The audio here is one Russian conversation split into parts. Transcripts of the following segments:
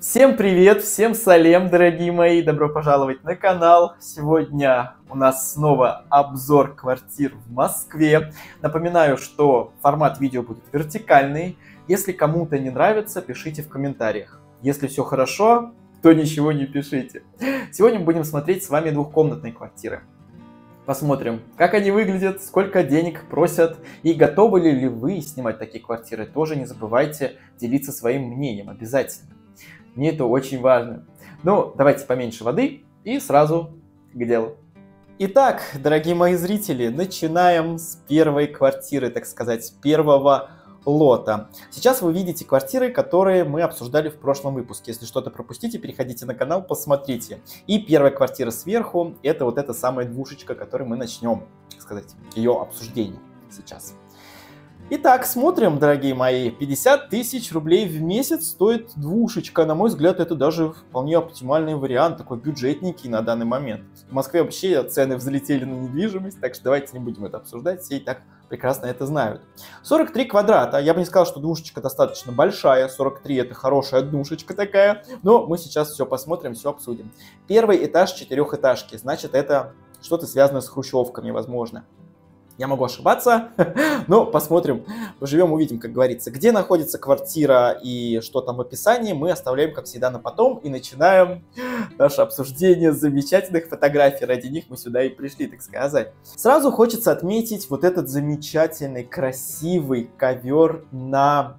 Всем привет, всем салем, дорогие мои, добро пожаловать на канал. Сегодня у нас снова обзор квартир в Москве. Напоминаю, что формат видео будет вертикальный. Если кому-то не нравится, пишите в комментариях. Если все хорошо, то ничего не пишите. Сегодня мы будем смотреть с вами двухкомнатные квартиры. Посмотрим, как они выглядят, сколько денег просят и готовы ли вы снимать такие квартиры. Тоже не забывайте делиться своим мнением обязательно. Мне это очень важно. Ну, давайте поменьше воды и сразу к делу. Итак, дорогие мои зрители, начинаем с первой квартиры, так сказать, с первого лота. Сейчас вы видите квартиры, которые мы обсуждали в прошлом выпуске. Если что-то пропустите, переходите на канал, посмотрите. И первая квартира сверху, это вот эта самая двушечка, которой мы начнем, так сказать, ее обсуждение сейчас. Итак, смотрим, дорогие мои. 50 тысяч рублей в месяц стоит двушечка. На мой взгляд, это даже вполне оптимальный вариант, такой бюджетненький на данный момент. В Москве вообще цены взлетели на недвижимость, так что давайте не будем это обсуждать, все и так прекрасно это знают. 43 квадрата. Я бы не сказал, что двушечка достаточно большая. 43 это хорошая двушечка такая. Но мы сейчас все посмотрим, все обсудим. Первый этаж четырехэтажки. Значит, это что-то связанное с хрущевками, возможно. Я могу ошибаться, но посмотрим, поживем, увидим, как говорится. Где находится квартира и что там в описании, мы оставляем, как всегда, на потом и начинаем наше обсуждение замечательных фотографий. Ради них мы сюда и пришли, так сказать. Сразу хочется отметить вот этот замечательный, красивый ковер на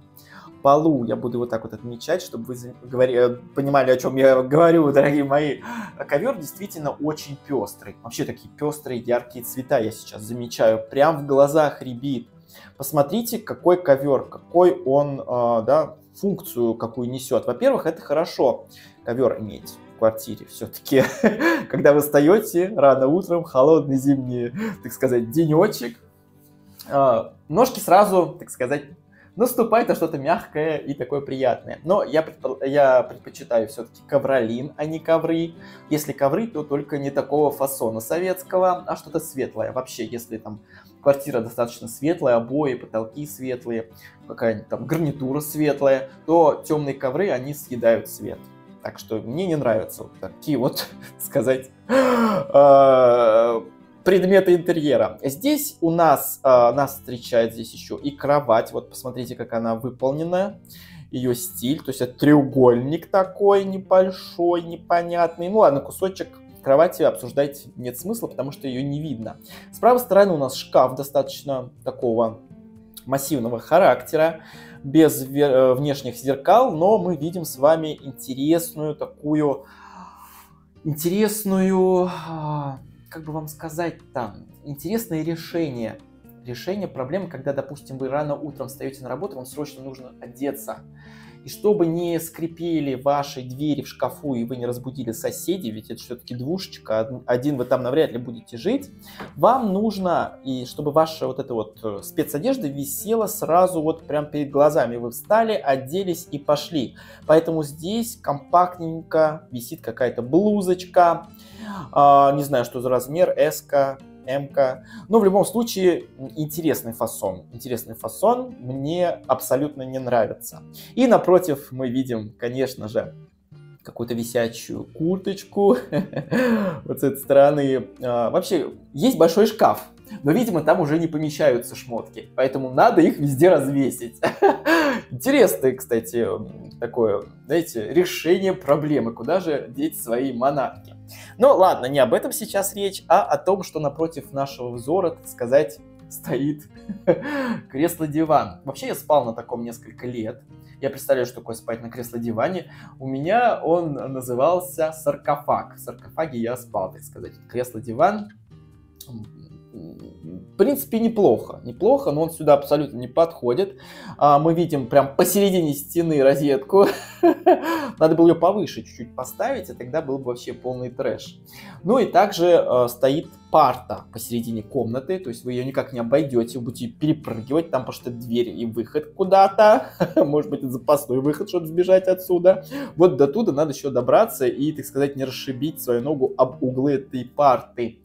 полу. Я буду вот так вот отмечать, чтобы вы говори, э, понимали, о чем я говорю, дорогие мои. Ковер действительно очень пестрый. Вообще такие пестрые, яркие цвета я сейчас замечаю. Прям в глазах ребит. Посмотрите, какой ковер, какой он, э, да, функцию какую несет. Во-первых, это хорошо ковер иметь в квартире все-таки. Когда вы встаете рано утром, холодный зимний, так сказать, денечек, э, ножки сразу, так сказать, наступает на что-то мягкое и такое приятное. Но я, я предпочитаю все-таки ковролин, а не ковры. Если ковры, то только не такого фасона советского, а что-то светлое. Вообще, если там квартира достаточно светлая, обои, потолки светлые, какая-нибудь там гарнитура светлая, то темные ковры, они съедают свет. Так что мне не нравятся вот такие вот, сказать, а, предметы интерьера. Здесь у нас, э, нас встречает здесь еще и кровать. Вот посмотрите, как она выполнена. Ее стиль, то есть это треугольник такой небольшой, непонятный. Ну ладно, кусочек кровати обсуждать нет смысла, потому что ее не видно. С правой стороны у нас шкаф достаточно такого массивного характера, без э, внешних зеркал, но мы видим с вами интересную такую, интересную а, как бы вам сказать там, интересное решение. Решение проблемы, когда, допустим, вы рано утром встаете на работу, вам срочно нужно одеться. И чтобы не скрипели ваши двери в шкафу и вы не разбудили соседей, ведь это все-таки двушечка, один вы там навряд ли будете жить, вам нужно, и чтобы ваша вот эта вот э, спецодежда висела сразу вот прям перед глазами. Вы встали, оделись и пошли. Поэтому здесь компактненько висит какая-то блузочка, а, не знаю, что за размер, S, М. Но в любом случае интересный фасон. Интересный фасон мне абсолютно не нравится. И напротив мы видим, конечно же, какую-то висячую курточку. вот с этой стороны. А, вообще, есть большой шкаф. Но, видимо, там уже не помещаются шмотки, поэтому надо их везде развесить. Интересное, кстати, такое, знаете, решение проблемы, куда же деть свои манатки. Ну ладно, не об этом сейчас речь, а о том, что напротив нашего взора, так сказать, стоит кресло-диван. Вообще я спал на таком несколько лет. Я представляю, что такое спать на кресло-диване. У меня он назывался саркофаг. В саркофаге я спал, так сказать. Кресло-диван в принципе, неплохо. Неплохо, но он сюда абсолютно не подходит. А, мы видим прям посередине стены розетку. Надо было ее повыше чуть-чуть поставить, и тогда был бы вообще полный трэш. Ну и также э, стоит парта посередине комнаты, то есть вы ее никак не обойдете, вы будете перепрыгивать, там потому что дверь и выход куда-то, может быть, это запасной выход, чтобы сбежать отсюда. Вот до туда надо еще добраться и, так сказать, не расшибить свою ногу об углы этой парты.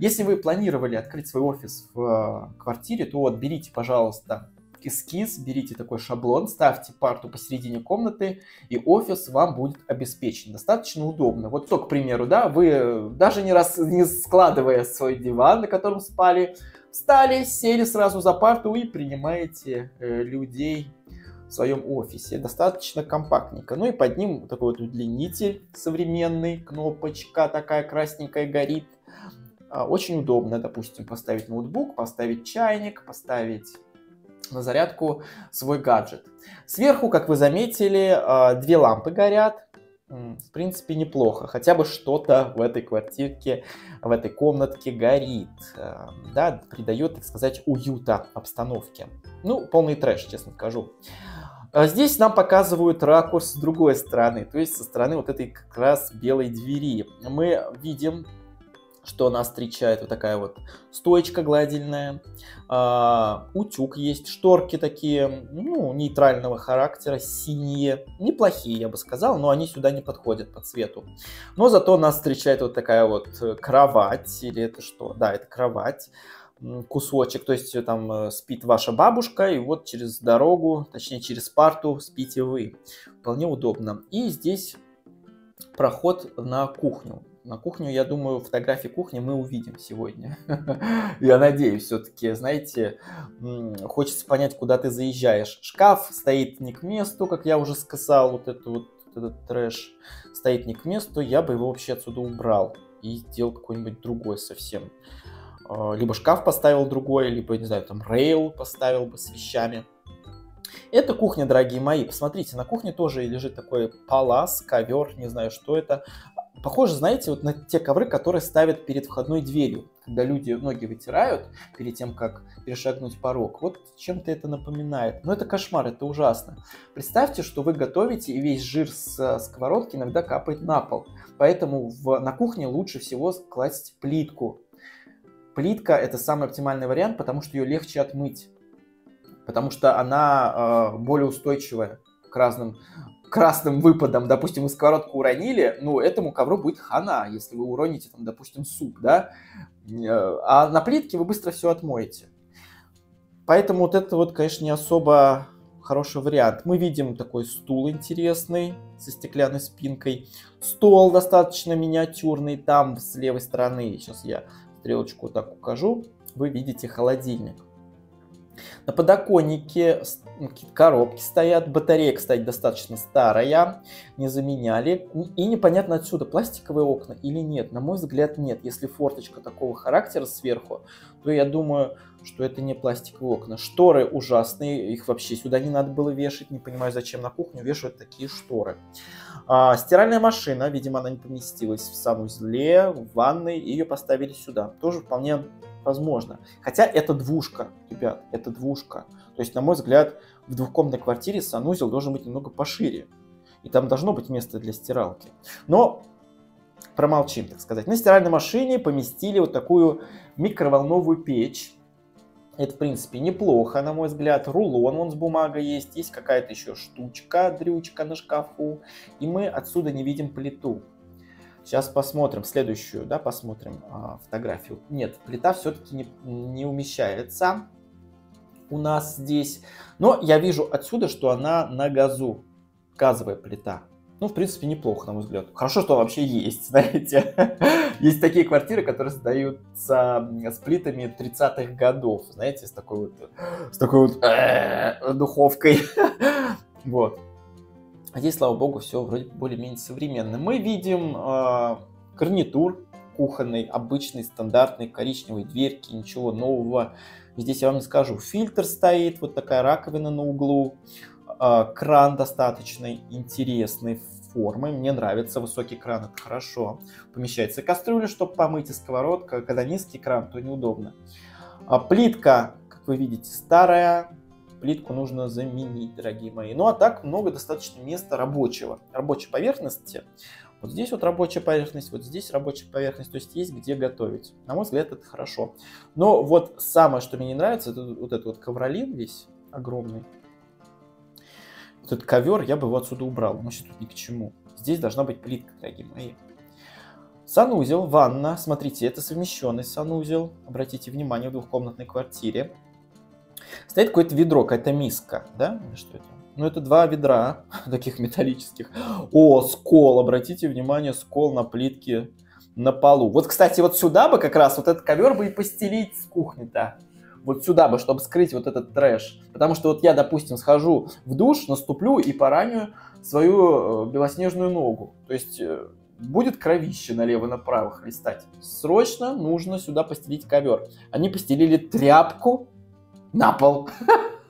Если вы планировали открыть свой офис в э, квартире, то берите, пожалуйста, эскиз, берите такой шаблон, ставьте парту посередине комнаты, и офис вам будет обеспечен. Достаточно удобно. Вот то, к примеру, да, вы даже не, раз, не складывая свой диван, на котором спали, встали, сели сразу за парту и принимаете э, людей в своем офисе. Достаточно компактненько. Ну и под ним такой вот удлинитель современный, кнопочка такая красненькая горит. А, очень удобно, допустим, поставить ноутбук, поставить чайник, поставить на зарядку свой гаджет. Сверху, как вы заметили, а, две лампы горят. В принципе, неплохо. Хотя бы что-то в этой квартирке, в этой комнатке горит. А, да, придает, так сказать, уюта обстановке. Ну, полный трэш, честно скажу. Здесь нам показывают ракурс с другой стороны, то есть со стороны вот этой как раз белой двери. Мы видим что нас встречает вот такая вот стоечка гладильная, а, утюг есть, шторки такие, ну, нейтрального характера, синие, неплохие, я бы сказал, но они сюда не подходят по цвету. Но зато нас встречает вот такая вот кровать, или это что? Да, это кровать, кусочек, то есть там э, спит ваша бабушка, и вот через дорогу, точнее через парту спите вы. Вполне удобно. И здесь проход на кухню. На кухню, я думаю, фотографии кухни мы увидим сегодня. Я надеюсь, все-таки, знаете, хочется понять, куда ты заезжаешь. Шкаф стоит не к месту, как я уже сказал, вот это вот этот трэш стоит не к месту, я бы его вообще отсюда убрал и сделал какой-нибудь другой совсем. А, либо шкаф поставил другой, либо, не знаю, там рейл поставил бы с вещами. Это кухня, дорогие мои. Посмотрите, на кухне тоже лежит такой палас, ковер, не знаю, что это. Похоже, знаете, вот на те ковры, которые ставят перед входной дверью, когда люди ноги вытирают перед тем, как перешагнуть порог. Вот чем-то это напоминает. Но это кошмар, это ужасно. Представьте, что вы готовите, и весь жир с сковородки иногда капает на пол. Поэтому в, на кухне лучше всего класть плитку. Плитка это самый оптимальный вариант, потому что ее легче отмыть. Потому что она э, более устойчивая к разным красным выпадом, допустим, вы сковородку уронили, ну, этому ковру будет хана, если вы уроните, там, допустим, суп, да, э, а на плитке вы быстро все отмоете. Поэтому вот это вот, конечно, не особо хороший вариант. Мы видим такой стул интересный со стеклянной спинкой. Стол достаточно миниатюрный. Там с левой стороны, сейчас я стрелочку так укажу, вы видите холодильник. На подоконнике коробки стоят, батарея, кстати, достаточно старая, не заменяли. И непонятно отсюда, пластиковые окна или нет. На мой взгляд, нет. Если форточка такого характера сверху, то я думаю, что это не пластиковые окна. Шторы ужасные, их вообще сюда не надо было вешать. Не понимаю, зачем на кухню вешают такие шторы. А, стиральная машина, видимо, она не поместилась в санузле, в ванной, ее поставили сюда. Тоже вполне возможно. Хотя это двушка, ребят, это двушка. То есть, на мой взгляд, в двухкомнатной квартире санузел должен быть немного пошире. И там должно быть место для стиралки. Но промолчим, так сказать. На стиральной машине поместили вот такую микроволновую печь. Это, в принципе, неплохо, на мой взгляд. Рулон вон с бумагой есть. Есть какая-то еще штучка, дрючка на шкафу. И мы отсюда не видим плиту. Сейчас посмотрим следующую, да, посмотрим а, фотографию. Нет, плита все-таки не, не умещается у нас здесь. Но я вижу отсюда, что она на газу. Газовая плита. Ну, в принципе, неплохо, на мой взгляд. Хорошо, что вообще есть, знаете. есть такие квартиры, которые сдаются с плитами 30-х годов, знаете, с такой вот, с такой вот э, духовкой. вот. А здесь, слава богу, все вроде более-менее современно. Мы видим э, гарнитур кухонный, обычный, стандартный, коричневой дверки, ничего нового. Здесь я вам не скажу. Фильтр стоит, вот такая раковина на углу. Э, кран достаточно интересной формы. Мне нравится высокий кран, это хорошо. Помещается кастрюля, чтобы помыть, и сковородка. Когда низкий кран, то неудобно. А плитка, как вы видите, старая, плитку нужно заменить, дорогие мои. Ну а так много достаточно места рабочего, рабочей поверхности. Вот здесь вот рабочая поверхность, вот здесь рабочая поверхность, то есть есть где готовить. На мой взгляд, это хорошо. Но вот самое, что мне не нравится, это вот этот вот ковролин весь огромный. Вот этот ковер, я бы его отсюда убрал, он вообще тут ни к чему. Здесь должна быть плитка, дорогие мои. Санузел, ванна, смотрите, это совмещенный санузел. Обратите внимание, в двухкомнатной квартире. Стоит какое-то ведро, какая-то миска, да? Что это? Ну, это два ведра таких металлических. О, скол, обратите внимание, скол на плитке на полу. Вот, кстати, вот сюда бы как раз вот этот ковер бы и постелить с кухни-то. Вот сюда бы, чтобы скрыть вот этот трэш. Потому что вот я, допустим, схожу в душ, наступлю и пораню свою э, белоснежную ногу. То есть э, будет кровище налево-направо хлестать. Срочно нужно сюда постелить ковер. Они постелили тряпку на пол.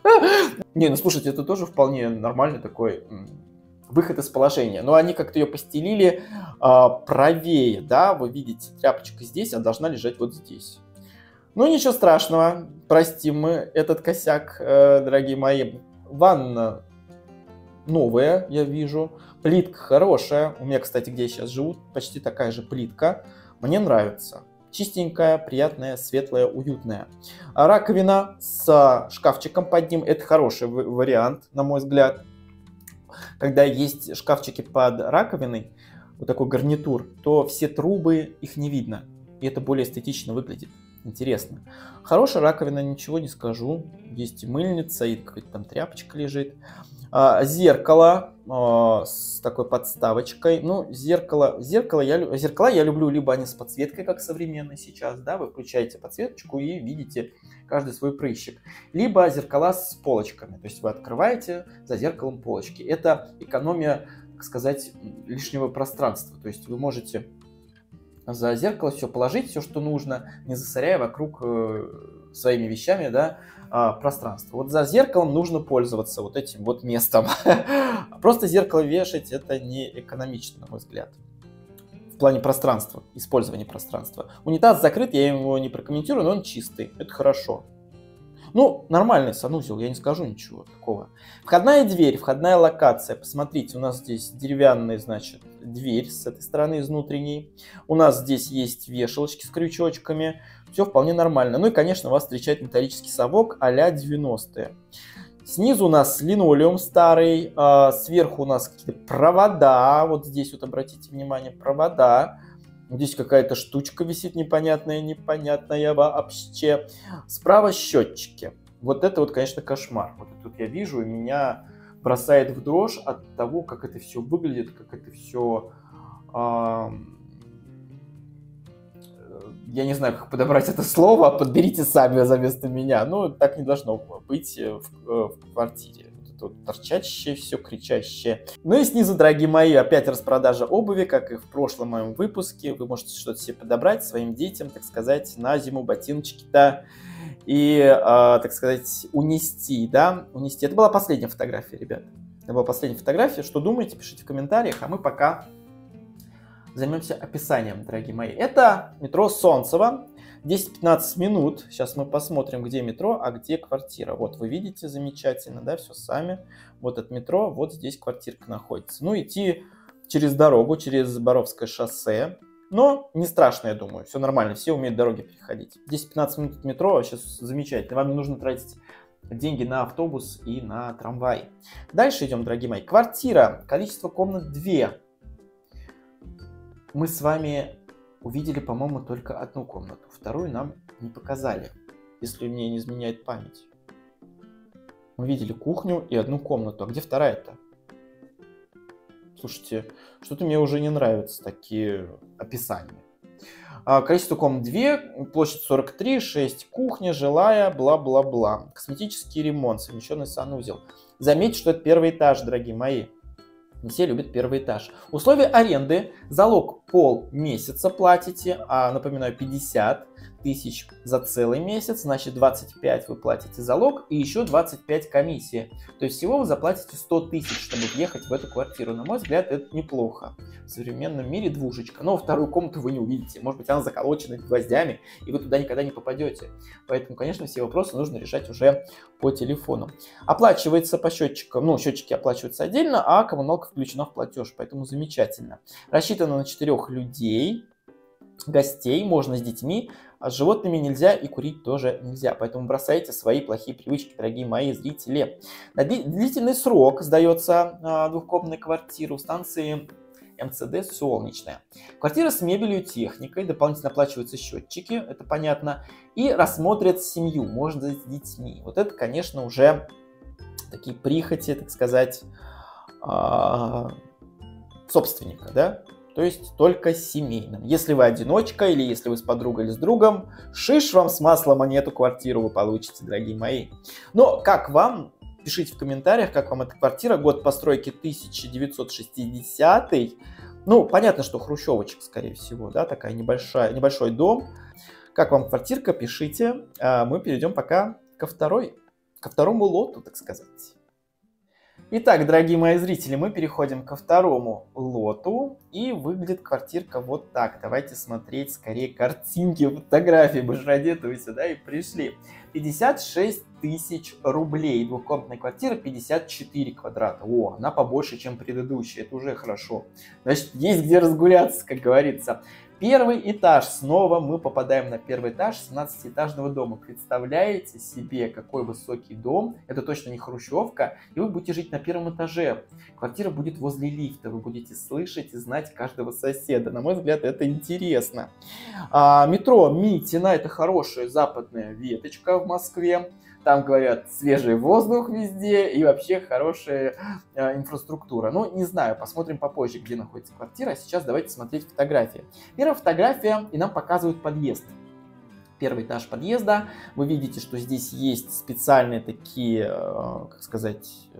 Не, ну слушайте, это тоже вполне нормальный такой выход из положения. Но они как-то ее постелили э, правее, да, вы видите, тряпочка здесь, она должна лежать вот здесь. Ну, ничего страшного, простим мы этот косяк, э, дорогие мои. Ванна новая, я вижу. Плитка хорошая. У меня, кстати, где я сейчас живу, почти такая же плитка. Мне нравится. Чистенькая, приятная, светлая, уютная. А раковина с шкафчиком под ним. Это хороший вариант, на мой взгляд. Когда есть шкафчики под раковиной, вот такой гарнитур, то все трубы, их не видно. И это более эстетично выглядит. Интересно. Хорошая раковина, ничего не скажу. Есть мыльница, и какая-то там тряпочка лежит. А, зеркало а, с такой подставочкой. Ну, зеркало, зеркало я, зеркала я люблю либо они с подсветкой, как современные сейчас, да, вы включаете подсветочку и видите каждый свой прыщик. Либо зеркала с полочками, то есть вы открываете за зеркалом полочки. Это экономия, так сказать, лишнего пространства. То есть вы можете за зеркало все положить, все, что нужно, не засоряя вокруг э, своими вещами, да, а, пространство. Вот за зеркалом нужно пользоваться вот этим вот местом. Просто зеркало вешать это не экономично, на мой взгляд. В плане пространства, использования пространства. Унитаз закрыт, я его не прокомментирую, но он чистый. Это хорошо. Ну, нормальный санузел, я не скажу ничего такого. Входная дверь, входная локация. Посмотрите, у нас здесь деревянная, значит, дверь с этой стороны, из внутренней. У нас здесь есть вешалочки с крючочками. Все вполне нормально. Ну и, конечно, вас встречает металлический совок а-ля 90-е. Снизу у нас линолеум старый, а сверху у нас какие-то провода. Вот здесь вот обратите внимание, провода. Здесь какая-то штучка висит непонятная, непонятная вообще. Справа счетчики. Вот это вот, конечно, кошмар. Вот тут я вижу, и меня бросает в дрожь от того, как это все выглядит, как это все... Э, я не знаю, как подобрать это слово, подберите сами за место меня. Ну, так не должно быть в, э, в квартире тут торчащее, все кричащее. Ну и снизу, дорогие мои, опять распродажа обуви, как и в прошлом моем выпуске. Вы можете что-то себе подобрать своим детям, так сказать, на зиму ботиночки-то и, э, так сказать, унести, да, унести. Это была последняя фотография, ребят. Это была последняя фотография. Что думаете, пишите в комментариях, а мы пока займемся описанием, дорогие мои. Это метро Солнцево. 10-15 минут. Сейчас мы посмотрим, где метро, а где квартира. Вот вы видите замечательно, да, все сами. Вот от метро, вот здесь квартирка находится. Ну, идти через дорогу, через Боровское шоссе. Но не страшно, я думаю, все нормально, все умеют дороги переходить. 10-15 минут от метро, сейчас замечательно. Вам не нужно тратить деньги на автобус и на трамвай. Дальше идем, дорогие мои. Квартира, количество комнат 2. Мы с вами увидели, по-моему, только одну комнату. Вторую нам не показали, если мне не изменяет память. Мы видели кухню и одну комнату. А где вторая-то? Слушайте, что-то мне уже не нравятся такие описания. А, количество комнат 2, площадь 43, 6 кухня, жилая, бла-бла-бла. Косметический ремонт, совмещенный санузел. Заметьте, что это первый этаж, дорогие мои. Не все любят первый этаж. Условия аренды. Залог пол месяца платите, а напоминаю 50 тысяч за целый месяц, значит 25 вы платите залог и еще 25 комиссия. То есть всего вы заплатите 100 тысяч, чтобы въехать в эту квартиру. На мой взгляд, это неплохо. В современном мире двушечка. Но вторую комнату вы не увидите. Может быть, она заколочена гвоздями, и вы туда никогда не попадете. Поэтому, конечно, все вопросы нужно решать уже по телефону. Оплачивается по счетчикам, ну, счетчики оплачиваются отдельно, а коммуналка включена в платеж, поэтому замечательно. Рассчитано на 4 людей, гостей, можно с детьми, а с животными нельзя и курить тоже нельзя. Поэтому бросайте свои плохие привычки, дорогие мои зрители. На длительный срок сдается а, двухкомнатная квартира у станции МЦД «Солнечная». Квартира с мебелью и техникой, дополнительно оплачиваются счетчики, это понятно, и рассмотрят семью, можно с детьми. Вот это, конечно, уже такие прихоти, так сказать, а, собственника, да, то есть только семейным. Если вы одиночка или если вы с подругой или с другом, шиш вам с маслом, не эту квартиру вы получите, дорогие мои. Но как вам? Пишите в комментариях, как вам эта квартира. Год постройки 1960 Ну, понятно, что хрущевочек, скорее всего, да, такая небольшая, небольшой дом. Как вам квартирка, пишите. А мы перейдем пока ко второй, ко второму лоту, так сказать. Итак, дорогие мои зрители, мы переходим ко второму лоту. И выглядит квартирка вот так. Давайте смотреть скорее картинки, фотографии. Мы же ради этого сюда и пришли. 56 тысяч рублей. Двухкомнатная квартира 54 квадрата. О, она побольше, чем предыдущая. Это уже хорошо. Значит, есть где разгуляться, как говорится. Первый этаж. Снова мы попадаем на первый этаж 17-этажного дома. Представляете себе, какой высокий дом. Это точно не хрущевка. И вы будете жить на первом этаже. Квартира будет возле лифта. Вы будете слышать и знать каждого соседа. На мой взгляд, это интересно. А, метро Митина. Это хорошая западная веточка в Москве. Там, говорят, свежий воздух везде и вообще хорошая э, инфраструктура. Ну, не знаю, посмотрим попозже, где находится квартира. сейчас давайте смотреть фотографии. Первая фотография, и нам показывают подъезд первый этаж подъезда. Вы видите, что здесь есть специальные такие, э, как сказать, э,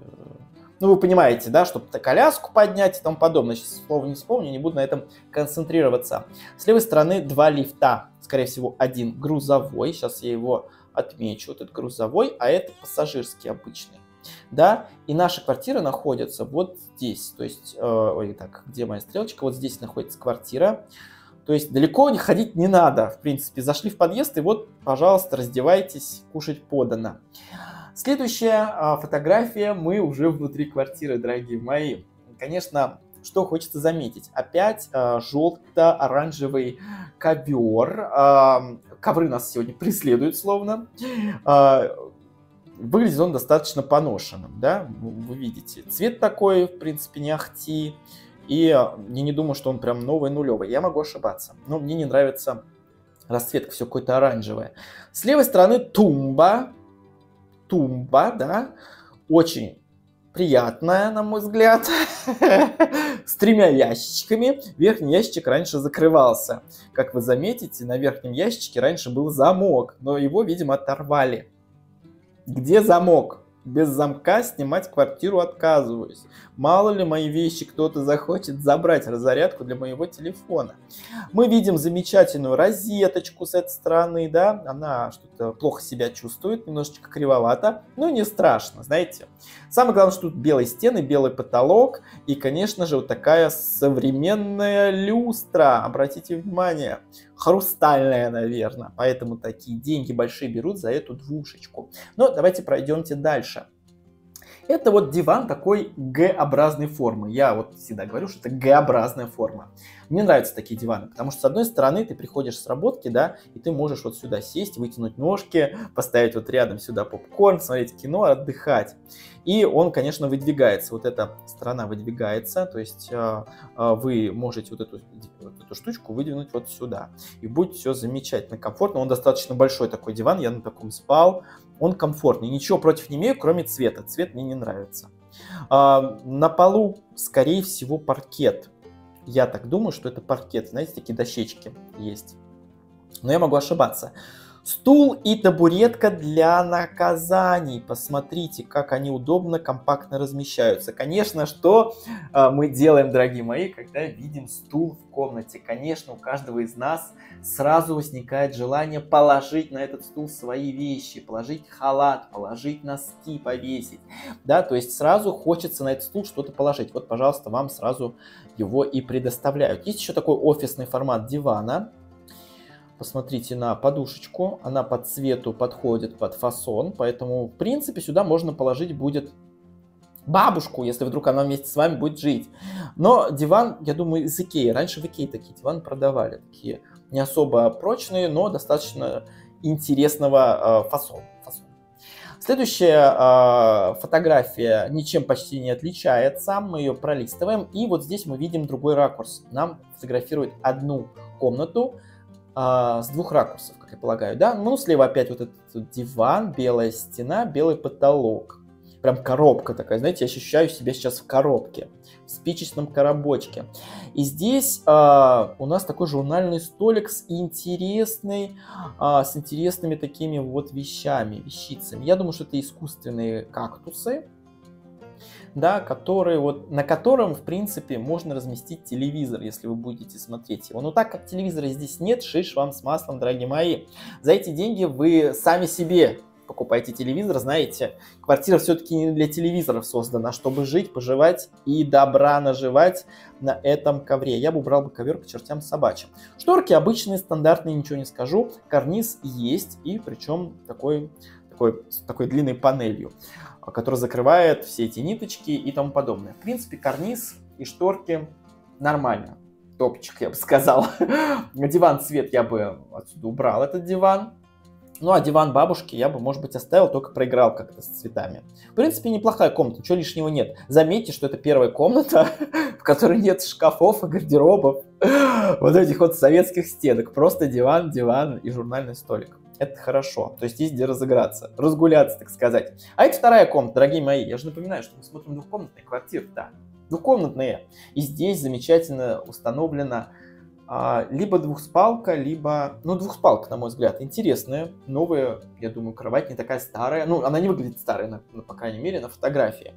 ну, вы понимаете, да, чтобы коляску поднять и тому подобное. Сейчас слово не вспомню, не буду на этом концентрироваться. С левой стороны два лифта. Скорее всего, один грузовой. Сейчас я его отмечу, вот этот грузовой, а это пассажирский обычный. Да, и наша квартира находится вот здесь, то есть, э, ой, так, где моя стрелочка, вот здесь находится квартира, то есть далеко не ходить не надо, в принципе, зашли в подъезд и вот, пожалуйста, раздевайтесь, кушать подано. Следующая э, фотография, мы уже внутри квартиры, дорогие мои. Конечно, что хочется заметить? Опять э, желто-оранжевый ковер. Э, ковры нас сегодня преследуют словно. Э, выглядит он достаточно поношенным, да, вы видите. Цвет такой, в принципе, не ахти. И я не думаю, что он прям новый, нулевый. Я могу ошибаться. Но мне не нравится расцветка, все какое-то оранжевое. С левой стороны тумба. Тумба, да. Очень приятная, на мой взгляд, с тремя ящичками. Верхний ящик раньше закрывался. Как вы заметите, на верхнем ящике раньше был замок, но его, видимо, оторвали. Где замок? Без замка снимать квартиру отказываюсь. Мало ли мои вещи кто-то захочет забрать разрядку для моего телефона. Мы видим замечательную розеточку с этой стороны, да, она что-то плохо себя чувствует, немножечко кривовато, но не страшно, знаете. Самое главное, что тут белые стены, белый потолок и, конечно же, вот такая современная люстра, обратите внимание, хрустальная, наверное, поэтому такие деньги большие берут за эту двушечку. Но давайте пройдемте дальше. Это вот диван такой Г-образной формы. Я вот всегда говорю, что это Г-образная форма. Мне нравятся такие диваны, потому что с одной стороны ты приходишь с работки, да, и ты можешь вот сюда сесть, вытянуть ножки, поставить вот рядом сюда попкорн, смотреть кино, отдыхать. И он, конечно, выдвигается. Вот эта сторона выдвигается, то есть э, э, вы можете вот эту, вот эту штучку выдвинуть вот сюда. И будет все замечательно, комфортно. Он достаточно большой такой диван, я на таком спал. Он комфортный. Ничего против не имею, кроме цвета. Цвет мне не нравится. Э, на полу, скорее всего, паркет. Я так думаю, что это паркет. Знаете, такие дощечки есть. Но я могу ошибаться. Стул и табуретка для наказаний. Посмотрите, как они удобно, компактно размещаются. Конечно, что э, мы делаем, дорогие мои, когда видим стул в комнате. Конечно, у каждого из нас сразу возникает желание положить на этот стул свои вещи, положить халат, положить носки, повесить. Да, то есть сразу хочется на этот стул что-то положить. Вот, пожалуйста, вам сразу его и предоставляют. Есть еще такой офисный формат дивана Посмотрите на подушечку, она по цвету подходит под фасон, поэтому, в принципе, сюда можно положить будет бабушку, если вдруг она вместе с вами будет жить. Но диван, я думаю, из Икеи. Раньше в Икее такие диваны продавали, такие не особо прочные, но достаточно интересного э, фасона. фасона. Следующая э, фотография ничем почти не отличается. Мы ее пролистываем. И вот здесь мы видим другой ракурс. Нам фотографируют одну комнату э, с двух ракурсов, как я полагаю. Да? Ну, слева опять вот этот диван, белая стена, белый потолок. Прям коробка такая, знаете, я ощущаю себя сейчас в коробке спичечном коробочке. И здесь а, у нас такой журнальный столик с интересной, а, с интересными такими вот вещами, вещицами. Я думаю, что это искусственные кактусы, да, которые вот, на котором, в принципе, можно разместить телевизор, если вы будете смотреть его. Но так как телевизора здесь нет, шиш вам с маслом, дорогие мои. За эти деньги вы сами себе покупаете телевизор, знаете, квартира все-таки не для телевизоров создана, а чтобы жить, поживать и добра наживать на этом ковре. Я бы убрал бы ковер к чертям собачьим. Шторки обычные, стандартные, ничего не скажу. Карниз есть, и причем такой, такой, такой длинной панелью, которая закрывает все эти ниточки и тому подобное. В принципе, карниз и шторки нормально. Топчик, я бы сказал. Диван цвет я бы отсюда убрал, этот диван. Ну, а диван бабушки я бы, может быть, оставил, только проиграл как-то с цветами. В принципе, неплохая комната, ничего лишнего нет. Заметьте, что это первая комната, в которой нет шкафов и гардеробов. Вот этих вот советских стенок. Просто диван, диван и журнальный столик. Это хорошо. То есть есть где разыграться, разгуляться, так сказать. А это вторая комната, дорогие мои. Я же напоминаю, что мы смотрим двухкомнатные квартиры, да. Двухкомнатные. И здесь замечательно установлена а, либо двухспалка, либо... Ну, двухспалка, на мой взгляд, интересная, новая, я думаю, кровать не такая старая. Ну, она не выглядит старой, на, по крайней мере, на фотографии.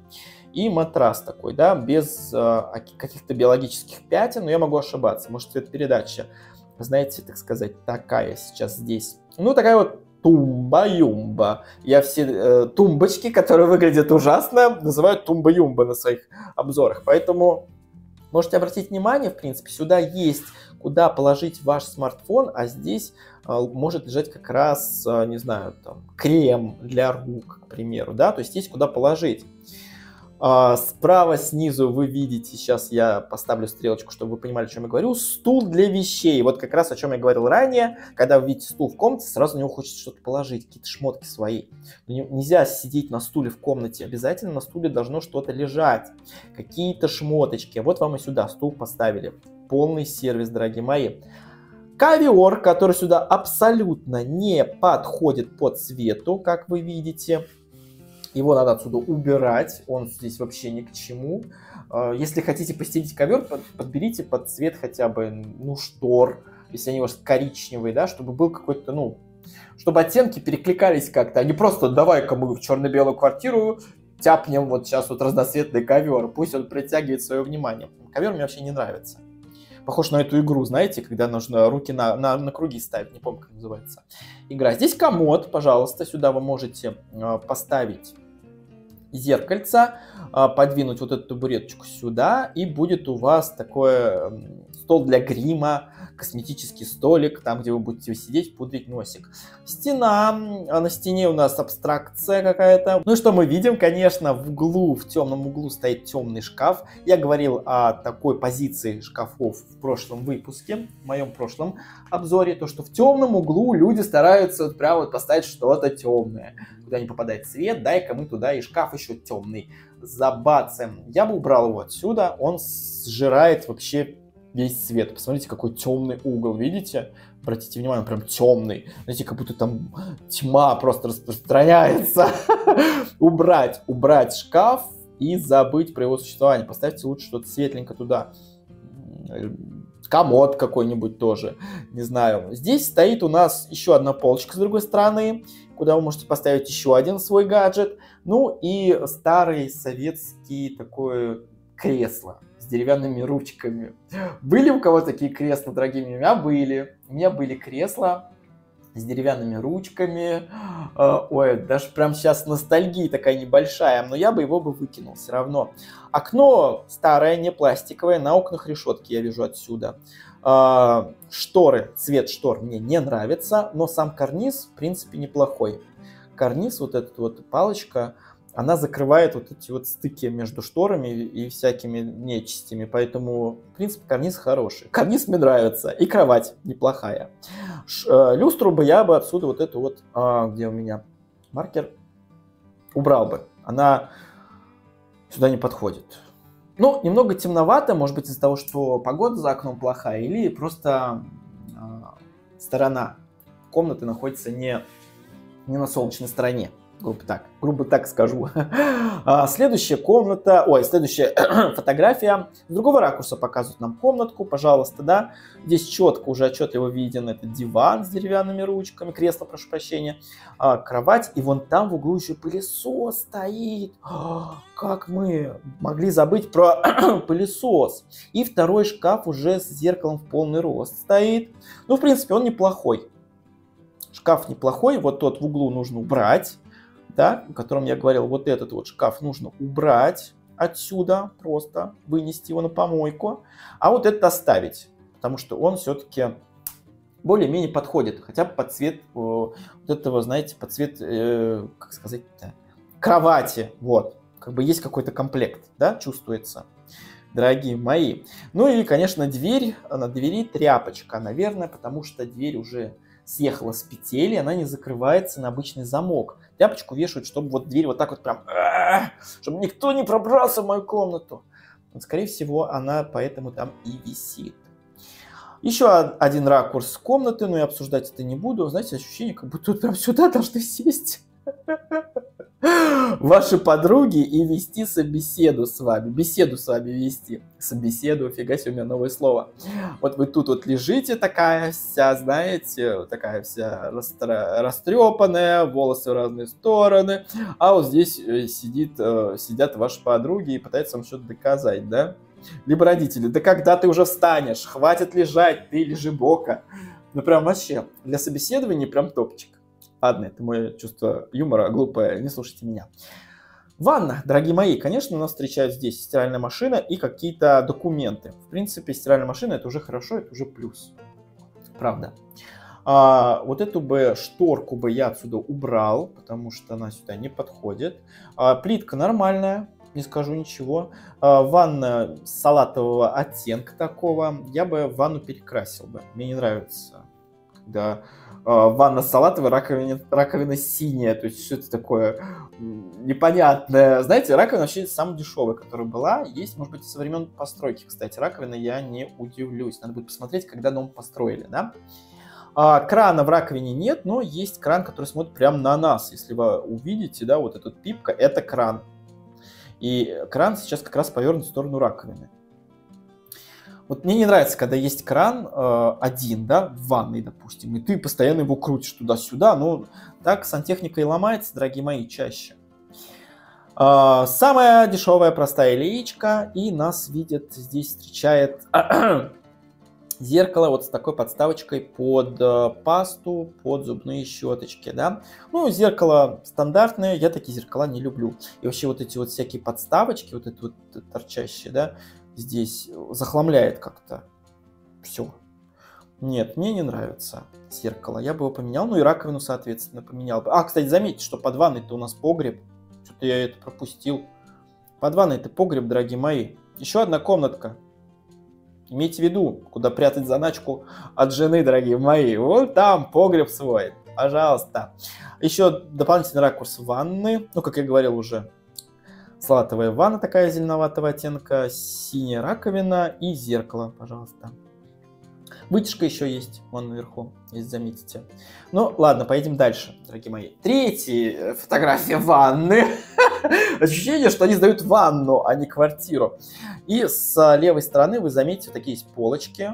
И матрас такой, да, без э, каких-то биологических пятен, но я могу ошибаться. Может, цвет-передача, знаете, так сказать, такая сейчас здесь. Ну, такая вот тумба-юмба. Я все э, тумбочки, которые выглядят ужасно, называю тумба-юмба на своих обзорах. Поэтому можете обратить внимание, в принципе, сюда есть куда положить ваш смартфон, а здесь э, может лежать как раз, э, не знаю, там, крем для рук, к примеру, да, то есть есть куда положить. А, справа снизу вы видите, сейчас я поставлю стрелочку, чтобы вы понимали, о чем я говорю, стул для вещей. Вот как раз о чем я говорил ранее, когда вы видите стул в комнате, сразу на него хочется что-то положить, какие-то шмотки свои. Нельзя сидеть на стуле в комнате, обязательно на стуле должно что-то лежать, какие-то шмоточки. Вот вам и сюда стул поставили. Полный сервис, дорогие мои. Ковер, который сюда абсолютно не подходит по цвету, как вы видите. Его надо отсюда убирать, он здесь вообще ни к чему. А, если хотите постелить ковер, подберите под цвет хотя бы, ну, штор, если они у вас коричневые, да, чтобы был какой-то, ну, чтобы оттенки перекликались как-то, а не просто давай-ка мы в черно-белую квартиру тяпнем вот сейчас вот разноцветный ковер, пусть он притягивает свое внимание. Ковер мне вообще не нравится. Похож на эту игру, знаете, когда нужно руки на, на, на круги ставить, не помню, как называется игра. Здесь комод, пожалуйста, сюда вы можете э, поставить зеркальца, а, подвинуть вот эту табуреточку сюда, и будет у вас такой стол для грима, косметический столик, там, где вы будете сидеть, пудрить носик. Стена, а на стене у нас абстракция какая-то. Ну и что мы видим? Конечно, в углу, в темном углу стоит темный шкаф. Я говорил о такой позиции шкафов в прошлом выпуске, в моем прошлом обзоре, то, что в темном углу люди стараются вот прямо вот поставить что-то темное куда не попадает свет, дай-ка мы туда и шкаф еще темный забацаем. Я бы убрал его отсюда, он сжирает вообще весь свет. Посмотрите, какой темный угол, видите? Обратите внимание, прям темный. Знаете, как будто там тьма просто распространяется. убрать, убрать шкаф и забыть про его существование. Поставьте лучше что-то светленько туда. Комод какой-нибудь тоже, не знаю. Здесь стоит у нас еще одна полочка с другой стороны куда вы можете поставить еще один свой гаджет. Ну и старый советский такое кресло деревянными ручками. Были у кого такие кресла, дорогие? У меня были. У меня были кресла с деревянными ручками. А, ой, даже прям сейчас ностальгия такая небольшая, но я бы его бы выкинул все равно. Окно старое, не пластиковое, на окнах решетки я вижу отсюда. А, шторы, цвет штор мне не нравится, но сам карниз, в принципе, неплохой. Карниз, вот эта вот палочка, она закрывает вот эти вот стыки между шторами и всякими нечистями, поэтому, в принципе, карниз хороший. Карниз мне нравится, и кровать неплохая. Ш, э, люстру бы я бы отсюда вот эту вот, а, где у меня маркер, убрал бы. Она сюда не подходит. Ну, немного темновато, может быть, из-за того, что погода за окном плохая, или просто э, сторона комнаты находится не, не на солнечной стороне грубо так, грубо так скажу. А, следующая комната, ой, следующая фотография с другого ракурса показывает нам комнатку, пожалуйста, да. Здесь четко, уже отчетливо виден этот диван с деревянными ручками, кресло, прошу прощения, а, кровать, и вон там в углу еще пылесос стоит. Как мы могли забыть про пылесос. И второй шкаф уже с зеркалом в полный рост стоит. Ну, в принципе, он неплохой. Шкаф неплохой, вот тот в углу нужно убрать да, о котором я говорил, вот этот вот шкаф нужно убрать отсюда, просто вынести его на помойку, а вот этот оставить, потому что он все-таки более-менее подходит, хотя бы под цвет э, вот этого, знаете, под цвет, э, как сказать кровати, вот, как бы есть какой-то комплект, да, чувствуется, дорогие мои. Ну и, конечно, дверь, на двери тряпочка, наверное, потому что дверь уже съехала с петель, и она не закрывается на обычный замок. Тряпочку вешают, чтобы вот дверь вот так вот прям, чтобы никто не пробрался в мою комнату. Скорее всего, она поэтому там и висит. Еще один ракурс комнаты, но я обсуждать это не буду. Знаете, ощущение, как будто прям сюда должны сесть ваши подруги и вести собеседу с вами. Беседу с вами вести. Собеседу, фига себе, у меня новое слово. Вот вы тут вот лежите такая вся, знаете, такая вся растр... растрепанная, волосы в разные стороны, а вот здесь э, сидит, э, сидят ваши подруги и пытаются вам что-то доказать, да? Либо родители, да когда ты уже встанешь, хватит лежать, ты лежи бока. Ну прям вообще, для собеседования прям топчик. Ладно, это мое чувство юмора глупое, не слушайте меня. Ванна, дорогие мои, конечно, у нас встречают здесь стиральная машина и какие-то документы. В принципе, стиральная машина это уже хорошо, это уже плюс. Правда. А, вот эту бы шторку бы я отсюда убрал, потому что она сюда не подходит. А, плитка нормальная, не скажу ничего. А, ванна салатового оттенка такого. Я бы ванну перекрасил бы. Мне не нравится, когда ванна салатовая, раковина, раковина синяя, то есть что это такое непонятное. Знаете, раковина вообще самая дешевая, которая была. Есть, может быть, со времен постройки, кстати, раковина, я не удивлюсь. Надо будет посмотреть, когда дом построили, да. А, крана в раковине нет, но есть кран, который смотрит прямо на нас. Если вы увидите, да, вот этот пипка, это кран. И кран сейчас как раз повернут в сторону раковины. Вот мне не нравится, когда есть кран э, один, да, в ванной, допустим, и ты постоянно его крутишь туда-сюда. Ну, так сантехника и ломается, дорогие мои, чаще. Э, самая дешевая простая леечка, и нас видит, здесь встречает зеркало вот с такой подставочкой под э, пасту, под зубные щеточки, да. Ну, зеркало стандартное, я такие зеркала не люблю. И вообще вот эти вот всякие подставочки, вот эти вот торчащие, да, здесь захламляет как-то все. Нет, мне не нравится зеркало. Я бы его поменял. Ну и раковину, соответственно, поменял бы. А, кстати, заметьте, что под ванной-то у нас погреб. Что-то я это пропустил. Под ванной это погреб, дорогие мои. Еще одна комнатка. Имейте в виду, куда прятать заначку от жены, дорогие мои. Вот там погреб свой. Пожалуйста. Еще дополнительный ракурс ванны. Ну, как я говорил уже, салатовая ванна такая зеленоватого оттенка, синяя раковина и зеркало, пожалуйста. Вытяжка еще есть, вон наверху, если заметите. Ну, ладно, поедем дальше, дорогие мои. Третья фотография ванны. Ощущение, что они сдают ванну, а не квартиру. И с левой стороны вы заметите, такие есть полочки.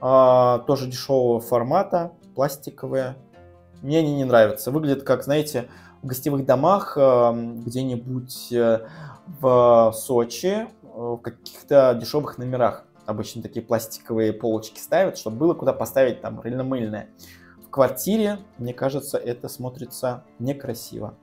А, тоже дешевого формата, пластиковые. Мне они не нравятся. Выглядят как, знаете, в гостевых домах эм, где-нибудь э, в Сочи, э, в каких-то дешевых номерах. Обычно такие пластиковые полочки ставят, чтобы было куда поставить там рыльно-мыльное. В квартире, мне кажется, это смотрится некрасиво.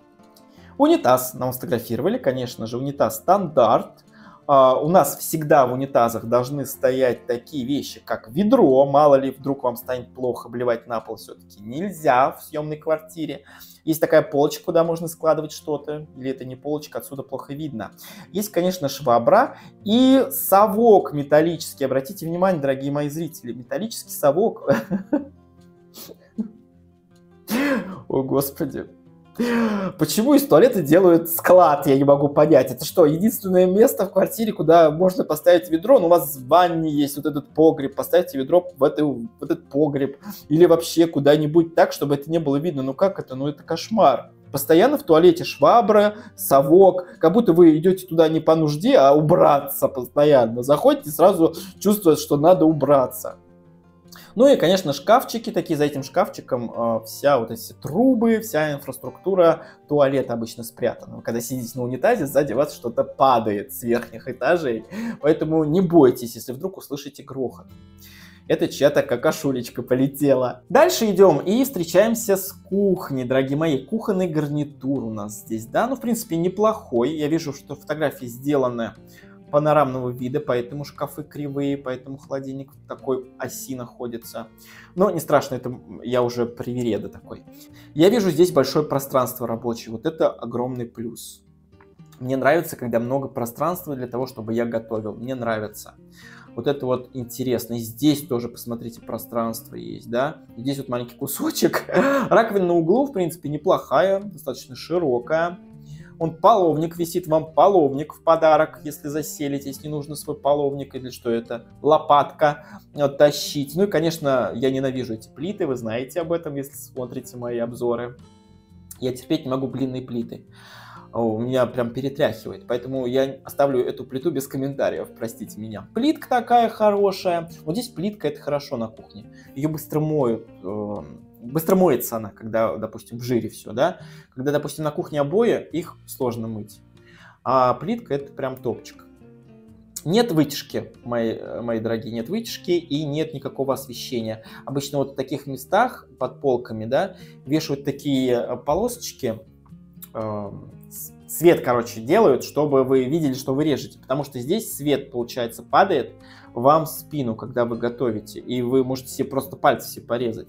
Унитаз нам сфотографировали, конечно же, унитаз стандарт, Uh, у нас всегда в унитазах должны стоять такие вещи, как ведро. Мало ли, вдруг вам станет плохо, обливать на пол все-таки нельзя в съемной квартире. Есть такая полочка, куда можно складывать что-то, или это не полочка, отсюда плохо видно. Есть, конечно, швабра и совок металлический. Обратите внимание, дорогие мои зрители, металлический совок. О, Господи. Почему из туалета делают склад, я не могу понять. Это что, единственное место в квартире, куда можно поставить ведро? Ну, у вас в ванне есть вот этот погреб, поставьте ведро в, это, в этот погреб. Или вообще куда-нибудь так, чтобы это не было видно. Ну как это? Ну это кошмар. Постоянно в туалете швабра, совок, как будто вы идете туда не по нужде, а убраться постоянно. Заходите, сразу чувствуете, что надо убраться. Ну и, конечно, шкафчики такие, за этим шкафчиком э, вся вот эти трубы, вся инфраструктура туалета обычно спрятана. Когда сидите на унитазе, сзади вас что-то падает с верхних этажей, поэтому не бойтесь, если вдруг услышите грохот это чья-то какашулечка полетела. Дальше идем и встречаемся с кухней, дорогие мои. Кухонный гарнитур у нас здесь, да, ну, в принципе, неплохой. Я вижу, что фотографии сделаны панорамного вида, поэтому шкафы кривые, поэтому холодильник в такой оси находится. Но не страшно, это я уже привереда такой. Я вижу здесь большое пространство рабочее, вот это огромный плюс. Мне нравится, когда много пространства для того, чтобы я готовил. Мне нравится. Вот это вот интересно. И здесь тоже, посмотрите, пространство есть, да. Здесь вот маленький кусочек. Раковина на углу, в принципе, неплохая, достаточно широкая. Он половник висит, вам половник в подарок, если заселитесь, не нужно свой половник или что это, лопатка вот, тащить. Ну и, конечно, я ненавижу эти плиты, вы знаете об этом, если смотрите мои обзоры. Я терпеть не могу длинные плиты у меня прям перетряхивает. Поэтому я оставлю эту плиту без комментариев, простите меня. Плитка такая хорошая. Вот здесь плитка это хорошо на кухне. Ее быстро моют. Э, быстро моется она, когда, допустим, в жире все, да. Когда, допустим, на кухне обои, их сложно мыть. А плитка это прям топчик. Нет вытяжки, мои, мои дорогие, нет вытяжки и нет никакого освещения. Обычно вот в таких местах под полками, да, вешают такие э, полосочки, эм, свет, короче, делают, чтобы вы видели, что вы режете. Потому что здесь свет, получается, падает вам в спину, когда вы готовите. И вы можете себе просто пальцы себе порезать.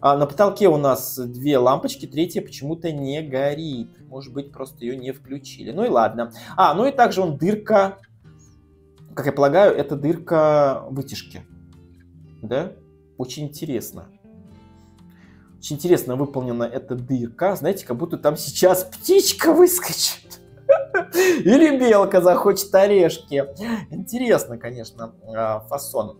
А на потолке у нас две лампочки, третья почему-то не горит. Может быть, просто ее не включили. Ну и ладно. А, ну и также он дырка, как я полагаю, это дырка вытяжки. Да? Очень интересно. Очень интересно выполнена эта дырка. Знаете, как будто там сейчас птичка выскочит. Или белка захочет орешки. Интересно, конечно, а, фасон.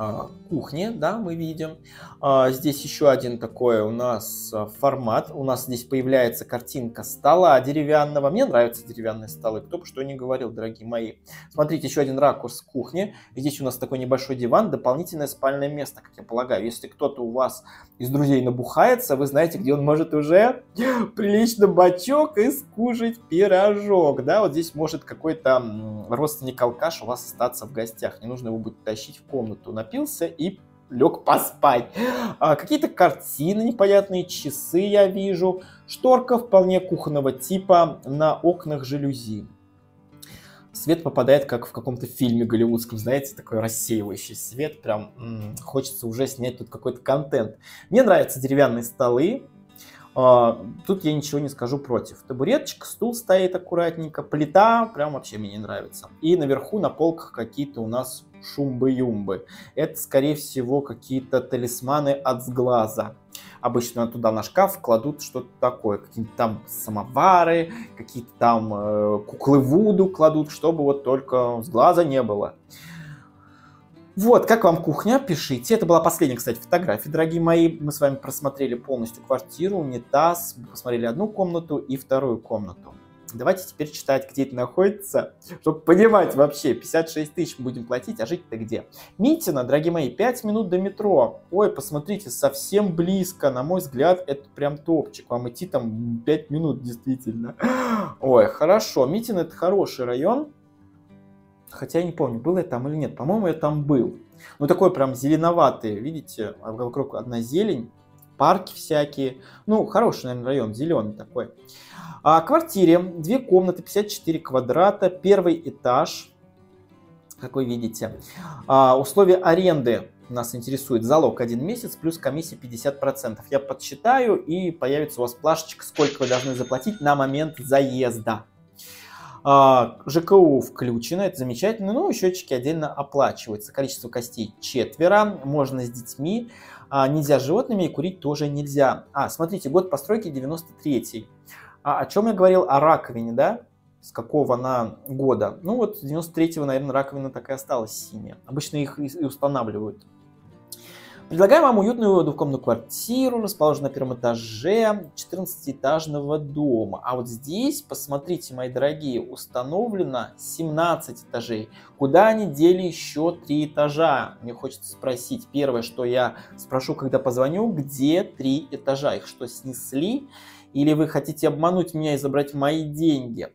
А, кухни, да, мы видим. А, здесь еще один такой у нас а, формат. У нас здесь появляется картинка стола деревянного. Мне нравятся деревянные столы, кто бы что ни говорил, дорогие мои. Смотрите, еще один ракурс кухни. Здесь у нас такой небольшой диван, дополнительное спальное место, как я полагаю. Если кто-то у вас из друзей набухается, вы знаете, где он может уже прилично бачок и скушать пирожок. Да, вот здесь может какой-то родственник-алкаш у вас остаться в гостях. Не нужно его будет тащить в комнату напился и лег поспать. А, какие-то картины непонятные, часы я вижу. Шторка вполне кухонного типа на окнах жалюзи. Свет попадает как в каком-то фильме голливудском, знаете, такой рассеивающий свет. Прям м-м, хочется уже снять тут какой-то контент. Мне нравятся деревянные столы. А, тут я ничего не скажу против. Табуреточка, стул стоит аккуратненько, плита прям вообще мне не нравится. И наверху на полках какие-то у нас шумбы-юмбы. Это, скорее всего, какие-то талисманы от сглаза. Обычно туда на шкаф кладут что-то такое, какие-то там самовары, какие-то там э, куклы Вуду кладут, чтобы вот только с глаза не было. Вот, как вам кухня, пишите. Это была последняя, кстати, фотография, дорогие мои. Мы с вами просмотрели полностью квартиру, унитаз, посмотрели одну комнату и вторую комнату. Давайте теперь читать, где это находится, чтобы понимать вообще. 56 тысяч будем платить, а жить-то где? Митина, дорогие мои, 5 минут до метро. Ой, посмотрите, совсем близко. На мой взгляд, это прям топчик. Вам идти там 5 минут, действительно. Ой, хорошо. Митин это хороший район. Хотя я не помню, был я там или нет. По-моему, я там был. Ну, такой прям зеленоватый, видите, а вокруг одна зелень, парки всякие. Ну, хороший, наверное, район, зеленый такой. А, квартире, две комнаты, 54 квадрата, первый этаж, как вы видите. А, условия аренды нас интересует залог один месяц плюс комиссия 50%. Я подсчитаю и появится у вас плашечка, сколько вы должны заплатить на момент заезда. А, ЖКУ включено, это замечательно. Ну, счетчики отдельно оплачиваются. Количество костей четверо, можно с детьми. А, нельзя с животными и курить тоже нельзя. А, смотрите, год постройки 93-й. А, о чем я говорил? О раковине, да? С какого она года? Ну вот, с 93-го, наверное, раковина такая осталась синяя. Обычно их и устанавливают. Предлагаем вам уютную двухкомнатную квартиру, расположенную на первом этаже 14-этажного дома. А вот здесь, посмотрите, мои дорогие, установлено 17 этажей. Куда они дели еще 3 этажа? Мне хочется спросить. Первое, что я спрошу, когда позвоню, где 3 этажа? Их что, снесли? Или вы хотите обмануть меня и забрать мои деньги?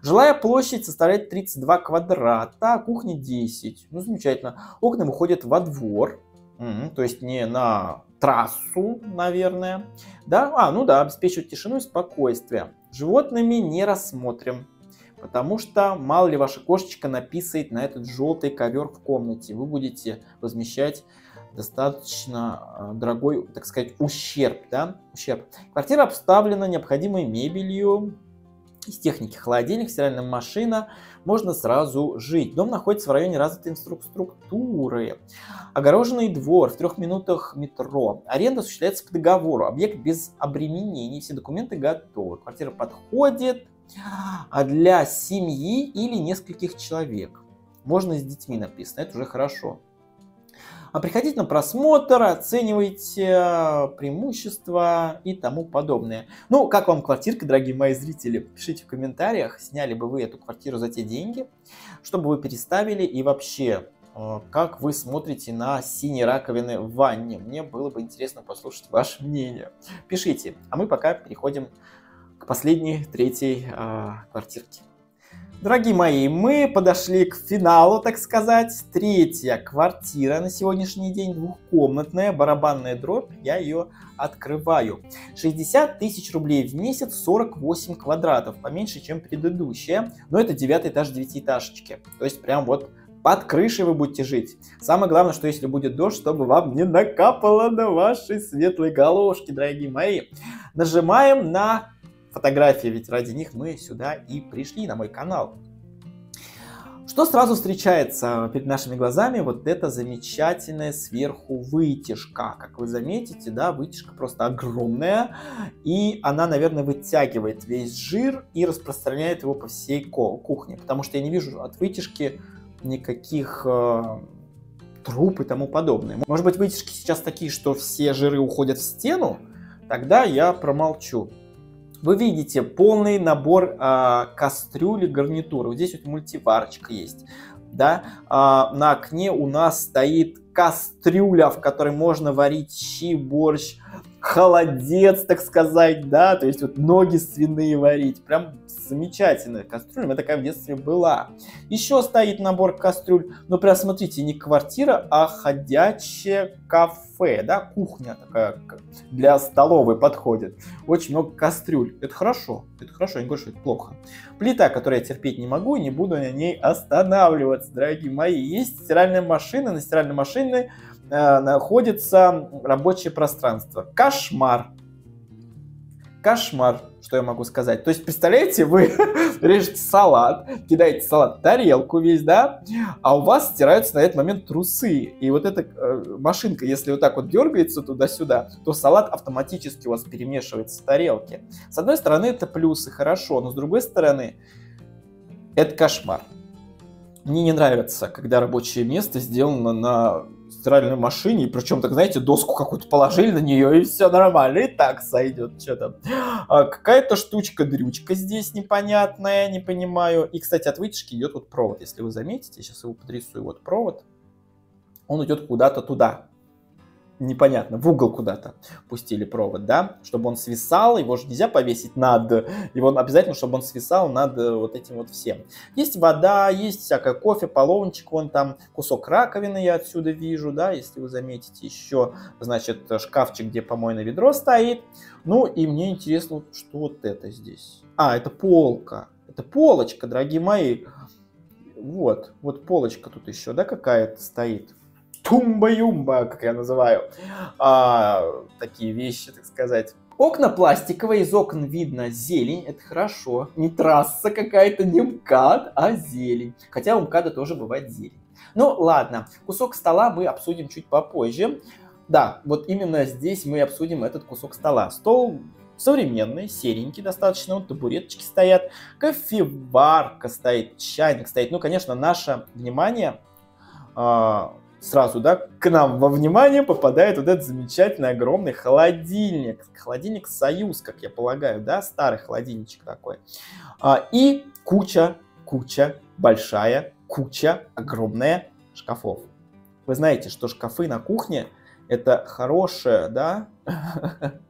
Жилая площадь составляет 32 квадрата, кухня 10. Ну, замечательно. Окна выходят во двор. Угу, то есть не на трассу, наверное. Да, а, ну да, обеспечивать тишину и спокойствие. Животными не рассмотрим, потому что мало ли ваша кошечка написает на этот желтый ковер в комнате. Вы будете возмещать достаточно а, дорогой, так сказать, ущерб, да, ущерб. Квартира обставлена необходимой мебелью, из техники холодильник, стиральная машина, можно сразу жить. Дом находится в районе развитой инфраструктуры. Огороженный двор в трех минутах метро. Аренда осуществляется по договору. Объект без обременений. Все документы готовы. Квартира подходит а для семьи или нескольких человек. Можно с детьми написано, это уже хорошо. А приходите на просмотр, оценивайте э, преимущества и тому подобное. Ну, как вам квартирка, дорогие мои зрители? Пишите в комментариях, сняли бы вы эту квартиру за те деньги, чтобы вы переставили и вообще э, как вы смотрите на синие раковины в ванне. Мне было бы интересно послушать ваше мнение. Пишите, а мы пока переходим к последней, третьей э, квартирке. Дорогие мои, мы подошли к финалу, так сказать. Третья квартира на сегодняшний день, двухкомнатная, барабанная дробь, я ее открываю. 60 тысяч рублей в месяц, 48 квадратов, поменьше, чем предыдущая, но это девятый этаж девятиэтажечки. То есть прям вот под крышей вы будете жить. Самое главное, что если будет дождь, чтобы вам не накапало на вашей светлой головушке, дорогие мои. Нажимаем на фотографии, ведь ради них мы сюда и пришли на мой канал. Что сразу встречается перед нашими глазами? Вот это замечательная сверху вытяжка. Как вы заметите, да, вытяжка просто огромная. И она, наверное, вытягивает весь жир и распространяет его по всей кухне. Потому что я не вижу от вытяжки никаких э, труб и тому подобное. Может быть, вытяжки сейчас такие, что все жиры уходят в стену? Тогда я промолчу вы видите полный набор э, кастрюли гарнитуры. Вот здесь вот мультиварочка есть. Да? Э, на окне у нас стоит кастрюля, в которой можно варить щи, борщ, холодец, так сказать, да, то есть вот ноги свиные варить. Прям замечательная кастрюля, у меня такая в детстве была. Еще стоит набор кастрюль, но прям смотрите, не квартира, а ходячее кафе, да, кухня такая для столовой подходит. Очень много кастрюль, это хорошо, это хорошо, я не говорю, что это плохо. Плита, которую я терпеть не могу и не буду на ней останавливаться, дорогие мои. Есть стиральная машина, на стиральной машине э, находится рабочее пространство. Кошмар. Кошмар что я могу сказать? То есть, представляете, вы режете салат, кидаете салат в тарелку весь, да, а у вас стираются на этот момент трусы. И вот эта э, машинка, если вот так вот дергается туда-сюда, то салат автоматически у вас перемешивается в тарелке. С одной стороны, это плюсы, хорошо, но с другой стороны, это кошмар. Мне не нравится, когда рабочее место сделано на стиральной машине, и причем, так знаете, доску какую-то положили на нее, и все нормально, и так сойдет, что там. А, какая-то штучка-дрючка здесь непонятная, не понимаю. И, кстати, от вытяжки идет вот провод, если вы заметите, сейчас его подрисую, вот провод, он идет куда-то туда, непонятно, в угол куда-то пустили провод, да, чтобы он свисал, его же нельзя повесить над, его обязательно, чтобы он свисал над э, вот этим вот всем. Есть вода, есть всякое кофе, половничек, вон там кусок раковины я отсюда вижу, да, если вы заметите, еще, значит, шкафчик, где помойное ведро стоит. Ну, и мне интересно, что вот это здесь. А, это полка, это полочка, дорогие мои. Вот, вот полочка тут еще, да, какая-то стоит тумба-юмба, как я называю, а, такие вещи, так сказать. Окна пластиковые, из окон видно зелень, это хорошо. Не трасса какая-то, не МКАД, а зелень. Хотя у МКАДа тоже бывает зелень. Ну ладно, кусок стола мы обсудим чуть попозже. Да, вот именно здесь мы обсудим этот кусок стола. Стол современный, серенький достаточно, вот табуреточки стоят, кофеварка стоит, чайник стоит. Ну, конечно, наше внимание а, сразу, да, к нам во внимание попадает вот этот замечательный огромный холодильник. Холодильник Союз, как я полагаю, да, старый холодильничек такой. А, и куча, куча, большая куча, огромная шкафов. Вы знаете, что шкафы на кухне это хорошая, да,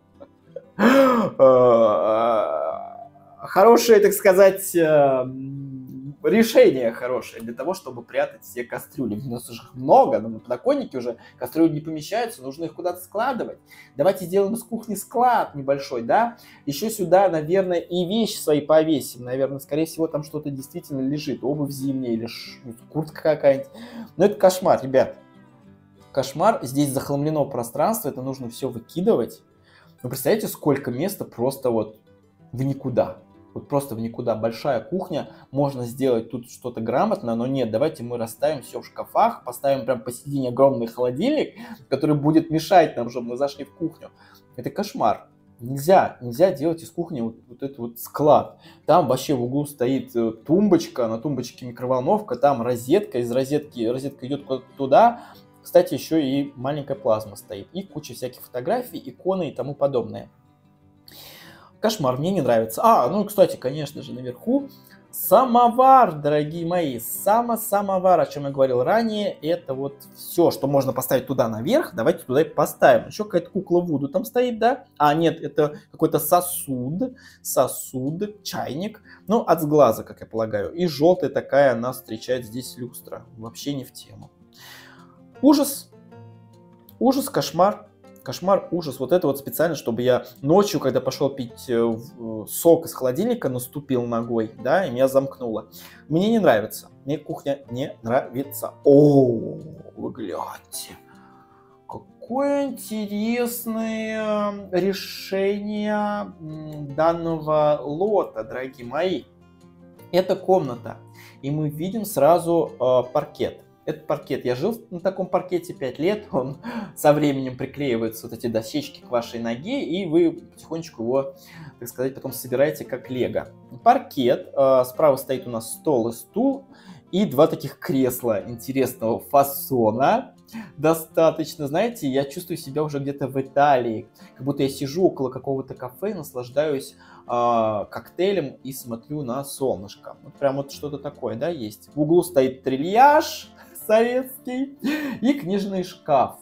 хорошее, так сказать, э, решение хорошее для того, чтобы прятать все кастрюли. У нас уже много, но на подоконнике уже кастрюли не помещаются, нужно их куда-то складывать. Давайте сделаем из кухни склад небольшой, да? Еще сюда, наверное, и вещи свои повесим. Наверное, скорее всего, там что-то действительно лежит. Обувь зимняя или куртка какая-нибудь. Но это кошмар, ребят. Кошмар. Здесь захламлено пространство, это нужно все выкидывать. Вы представляете, сколько места просто вот в никуда. Вот просто в никуда. Большая кухня, можно сделать тут что-то грамотно, но нет, давайте мы расставим все в шкафах, поставим прям посередине огромный холодильник, который будет мешать нам, чтобы мы зашли в кухню. Это кошмар. Нельзя, нельзя делать из кухни вот, вот этот вот склад. Там вообще в углу стоит э, тумбочка, на тумбочке микроволновка, там розетка, из розетки, розетка идет куда-то туда. Кстати, еще и маленькая плазма стоит, и куча всяких фотографий, иконы и тому подобное. Кошмар, мне не нравится. А, ну, кстати, конечно же, наверху самовар, дорогие мои. Само-самовар, о чем я говорил ранее, это вот все, что можно поставить туда наверх. Давайте туда и поставим. Еще какая-то кукла Вуду там стоит, да? А, нет, это какой-то сосуд, сосуд, чайник. Ну, от сглаза, как я полагаю. И желтая такая нас встречает здесь люстра. Вообще не в тему. Ужас. Ужас, кошмар кошмар, ужас. Вот это вот специально, чтобы я ночью, когда пошел пить э, э, сок из холодильника, наступил ногой, да, и меня замкнуло. Мне не нравится. Мне кухня не нравится. О, вы гляньте. Какое интересное решение данного лота, дорогие мои. Это комната. И мы видим сразу э, паркет. Этот паркет, я жил на таком паркете 5 лет, он со временем приклеивается вот эти дощечки к вашей ноге, и вы потихонечку его, так сказать, потом собираете как лего. Паркет, э, справа стоит у нас стол и стул, и два таких кресла интересного фасона. Достаточно, знаете, я чувствую себя уже где-то в Италии, как будто я сижу около какого-то кафе, наслаждаюсь э, коктейлем и смотрю на солнышко. Вот прям вот что-то такое, да, есть. В углу стоит трильяж, советский, и книжный шкаф.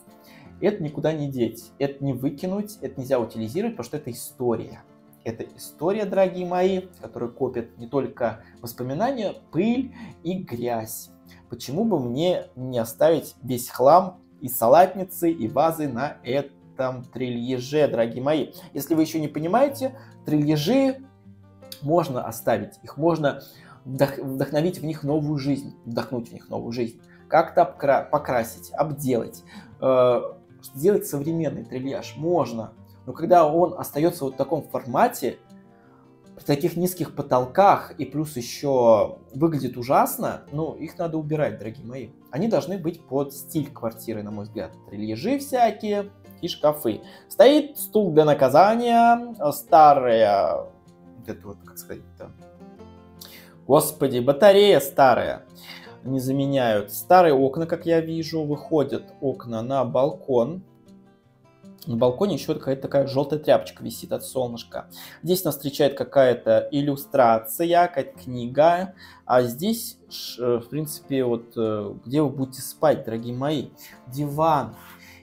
Это никуда не деть, это не выкинуть, это нельзя утилизировать, потому что это история. Это история, дорогие мои, которая копит не только воспоминания, пыль и грязь. Почему бы мне не оставить весь хлам и салатницы, и вазы на этом трильеже, дорогие мои? Если вы еще не понимаете, трильежи можно оставить, их можно вдохновить в них новую жизнь, вдохнуть в них новую жизнь как-то покрасить, обделать, э, сделать современный трильяж можно. Но когда он остается вот в таком формате, при таких низких потолках и плюс еще выглядит ужасно, ну, их надо убирать, дорогие мои. Они должны быть под стиль квартиры, на мой взгляд. Трильяжи всякие и шкафы. Стоит стул для наказания, старая, вот это вот, как сказать-то, господи, батарея старая не заменяют. Старые окна, как я вижу, выходят окна на балкон. На балконе еще какая-то такая желтая тряпочка висит от солнышка. Здесь нас встречает какая-то иллюстрация, какая-то книга. А здесь, э, в принципе, вот э, где вы будете спать, дорогие мои. Диван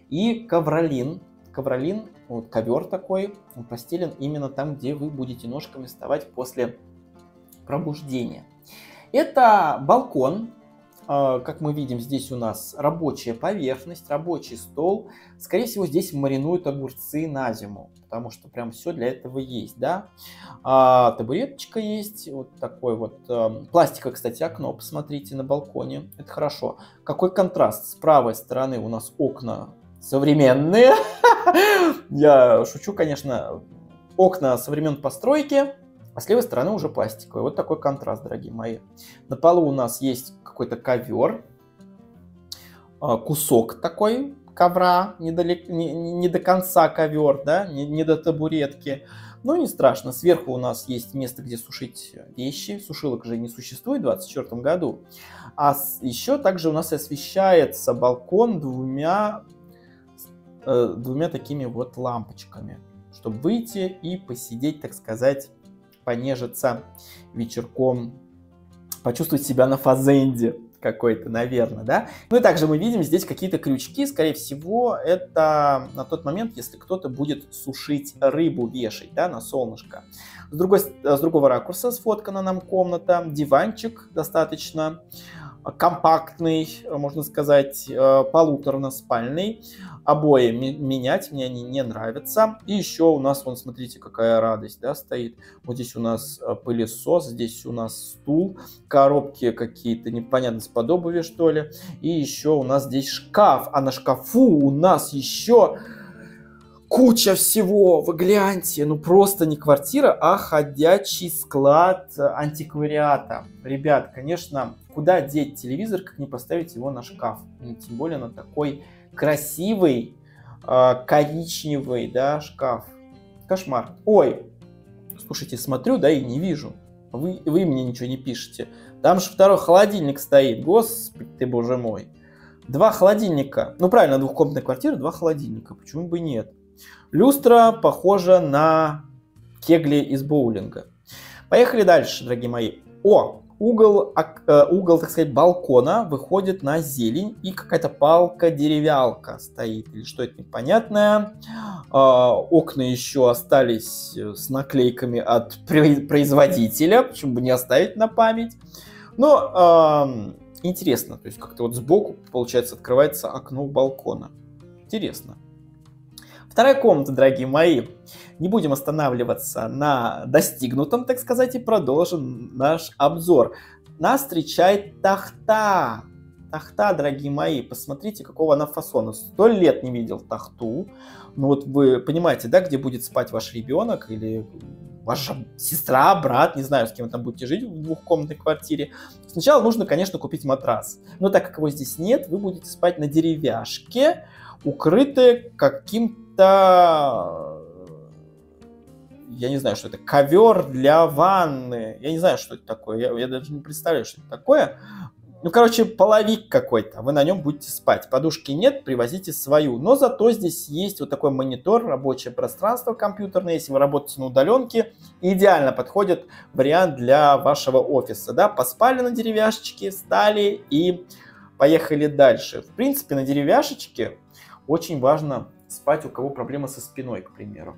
и ковролин. Ковролин, вот ковер такой, он постелен именно там, где вы будете ножками вставать после пробуждения. Это балкон, как мы видим, здесь у нас рабочая поверхность, рабочий стол. Скорее всего, здесь маринуют огурцы на зиму, потому что прям все для этого есть, да. А, табуреточка есть, вот такой вот. А, пластиковое, кстати, окно, посмотрите, на балконе. Это хорошо. Какой контраст. С правой стороны у нас окна современные. Я шучу, конечно. окна со времен постройки, а с левой стороны уже пластиковые. Вот такой контраст, дорогие мои. На полу у нас есть какой-то ковер, а, кусок такой ковра, недалек, не, не до конца ковер, да, не, не до табуретки. Но не страшно, сверху у нас есть место, где сушить вещи. Сушилок же не существует в 2024 году. А еще также у нас освещается балкон двумя, э, двумя такими вот лампочками, чтобы выйти и посидеть, так сказать, понежиться вечерком, почувствовать себя на фазенде какой-то, наверное, да. Ну и также мы видим здесь какие-то крючки, скорее всего, это на тот момент, если кто-то будет сушить рыбу, вешать, да, на солнышко. С, другой, с другого ракурса сфоткана нам комната, диванчик достаточно компактный, можно сказать, э, полуторно-спальный. Обои менять мне они не нравятся. И еще у нас, вон, смотрите, какая радость, да, стоит. Вот здесь у нас э, пылесос, здесь у нас стул, коробки какие-то непонятно с подобуви, что ли. И еще у нас здесь шкаф, а на шкафу у нас еще куча всего, вы гляньте, ну просто не квартира, а ходячий склад антиквариата. Ребят, конечно, куда деть телевизор, как не поставить его на шкаф, ну, тем более на такой красивый э, коричневый, да, шкаф. Кошмар. Ой, слушайте, смотрю, да, и не вижу. Вы, вы мне ничего не пишете. Там же второй холодильник стоит, господи ты, боже мой. Два холодильника. Ну, правильно, двухкомнатная квартира, два холодильника. Почему бы нет? Люстра похожа на кегли из боулинга. Поехали дальше, дорогие мои. О, угол, э, угол, так сказать, балкона выходит на зелень и какая-то палка-деревялка стоит, или что это непонятное. А, окна еще остались э, с наклейками от производителя, почему бы не оставить на память. Но интересно, то есть как-то вот сбоку, получается, открывается окно балкона. Интересно. Вторая комната, дорогие мои. Не будем останавливаться на достигнутом, так сказать, и продолжим наш обзор. Нас встречает тахта. Тахта, дорогие мои, посмотрите, какого она фасона. Сто лет не видел тахту. Ну вот вы понимаете, да, где будет спать ваш ребенок или ваша сестра, брат, не знаю, с кем вы там будете жить в двухкомнатной квартире. Сначала нужно, конечно, купить матрас. Но так как его здесь нет, вы будете спать на деревяшке, укрытые каким-то это я не знаю, что это, ковер для ванны. Я не знаю, что это такое. Я, я даже не представляю, что это такое. Ну, короче, половик какой-то. Вы на нем будете спать. Подушки нет, привозите свою. Но зато здесь есть вот такой монитор, рабочее пространство компьютерное. Если вы работаете на удаленке, идеально подходит вариант для вашего офиса. Да? Поспали на деревяшечке, встали и поехали дальше. В принципе, на деревяшечке очень важно спать, у кого проблемы со спиной, к примеру.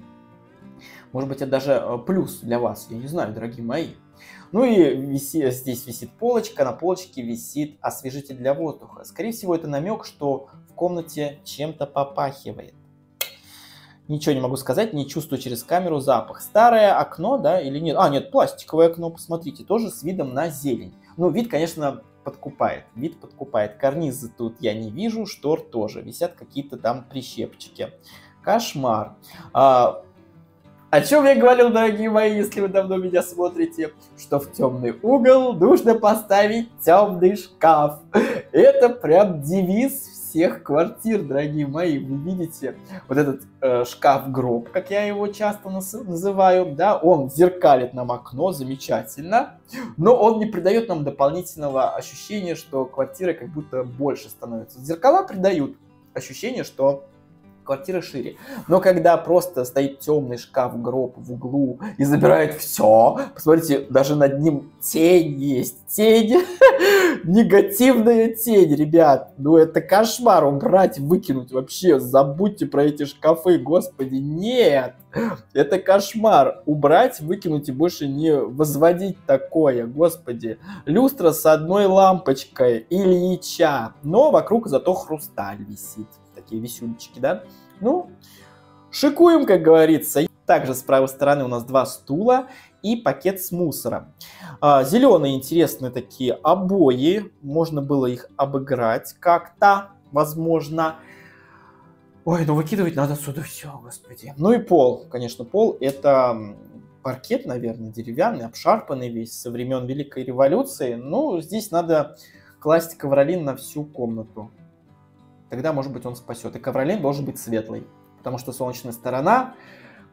Может быть, это даже э, плюс для вас, я не знаю, дорогие мои. Ну и виси, здесь висит полочка, на полочке висит освежитель для воздуха. Скорее всего, это намек, что в комнате чем-то попахивает. Ничего не могу сказать, не чувствую через камеру запах. Старое окно, да, или нет? А, нет, пластиковое окно, посмотрите, тоже с видом на зелень. Ну, вид, конечно, подкупает. Вид подкупает. Карнизы тут я не вижу, штор тоже. Висят какие-то там прищепчики. Кошмар. А, о чем я говорил, дорогие мои, если вы давно меня смотрите, что в темный угол нужно поставить темный шкаф. Это прям девиз всех квартир, дорогие мои. Вы видите вот этот э, шкаф-гроб, как я его часто называю, да, он зеркалит нам окно, замечательно, но он не придает нам дополнительного ощущения, что квартира как будто больше становится. Зеркала придают ощущение, что квартира шире. Но когда просто стоит темный шкаф, гроб в углу и забирает все, посмотрите, даже над ним тень есть. Тень, негативная тень, ребят. Ну это кошмар, убрать, выкинуть вообще. Забудьте про эти шкафы, господи, нет. Это кошмар. Убрать, выкинуть и больше не возводить такое, господи. Люстра с одной лампочкой, Ильича, но вокруг зато хрусталь висит такие висюлечки, да. Ну, шикуем, как говорится. Также с правой стороны у нас два стула и пакет с мусором. А, зеленые интересные такие обои. Можно было их обыграть как-то, возможно. Ой, ну выкидывать надо отсюда все, господи. Ну и пол, конечно, пол это паркет, наверное, деревянный, обшарпанный весь со времен Великой революции. Ну, здесь надо класть ковролин на всю комнату. Тогда, может быть, он спасет. И ковролин должен быть светлый, потому что солнечная сторона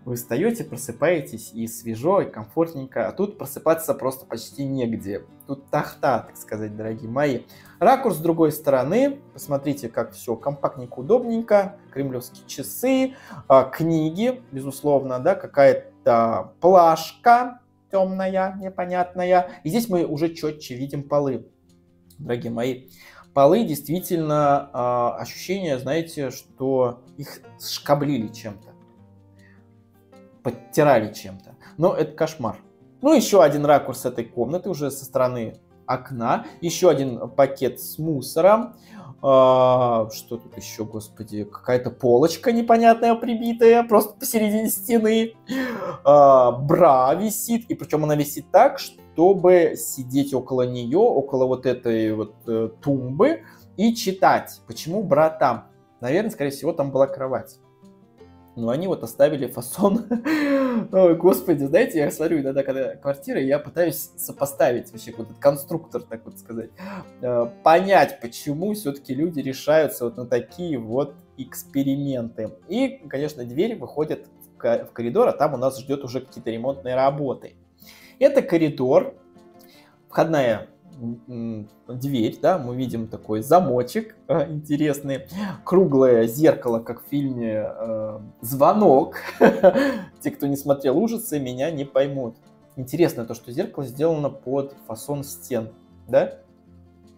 вы встаете, просыпаетесь, и свежо, и комфортненько. А тут просыпаться просто почти негде. Тут тахта, так сказать, дорогие мои. Ракурс с другой стороны. Посмотрите, как все компактненько, удобненько. Кремлевские часы, а, книги, безусловно, да, какая-то плашка темная, непонятная. И здесь мы уже четче видим полы, дорогие мои. Полы действительно а, ощущение, знаете, что их шкаблили чем-то подтирали чем-то. Но это кошмар. Ну, еще один ракурс этой комнаты уже со стороны окна. Еще один пакет с мусором. А, что тут еще, господи? Какая-то полочка непонятная прибитая, просто посередине стены. А, бра висит, и причем она висит так, чтобы сидеть около нее, около вот этой вот э, тумбы и читать. Почему бра там? Наверное, скорее всего, там была кровать. Но они вот оставили фасон. Ой, господи, знаете, я смотрю иногда, когда квартира, я пытаюсь сопоставить вообще вот этот конструктор, так вот сказать, э, понять, почему все-таки люди решаются вот на такие вот эксперименты. И, конечно, дверь выходит в коридор, а там у нас ждет уже какие-то ремонтные работы. Это коридор, входная дверь, да, мы видим такой замочек э, интересный, круглое зеркало, как в фильме э, «Звонок». Те, кто не смотрел ужасы, меня не поймут. Интересно то, что зеркало сделано под фасон стен, да?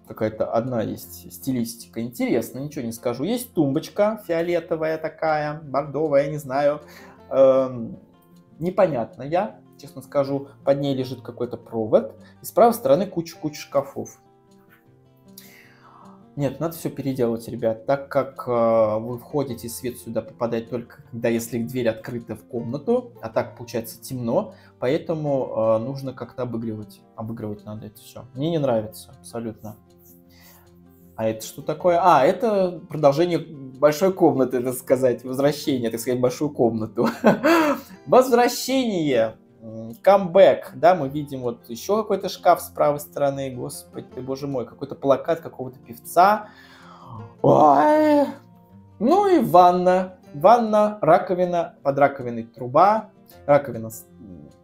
Какая-то одна есть стилистика. Интересно, ничего не скажу. Есть тумбочка фиолетовая такая, бордовая, не знаю. Эм, непонятная честно скажу, под ней лежит какой-то провод, и с правой стороны куча-куча шкафов. Нет, надо все переделать, ребят, так как э, вы входите, свет сюда попадает только когда, если дверь открыта в комнату, а так получается темно, поэтому э, нужно как-то обыгрывать. Обыгрывать надо это все. Мне не нравится абсолютно. А это что такое? А, это продолжение большой комнаты, так сказать, возвращение, так сказать, большую комнату. Возвращение камбэк, да, мы видим вот еще какой-то шкаф с правой стороны, господи ты, боже мой, какой-то плакат какого-то певца. Ой. Ну и ванна, ванна, раковина, под раковиной труба, раковина с,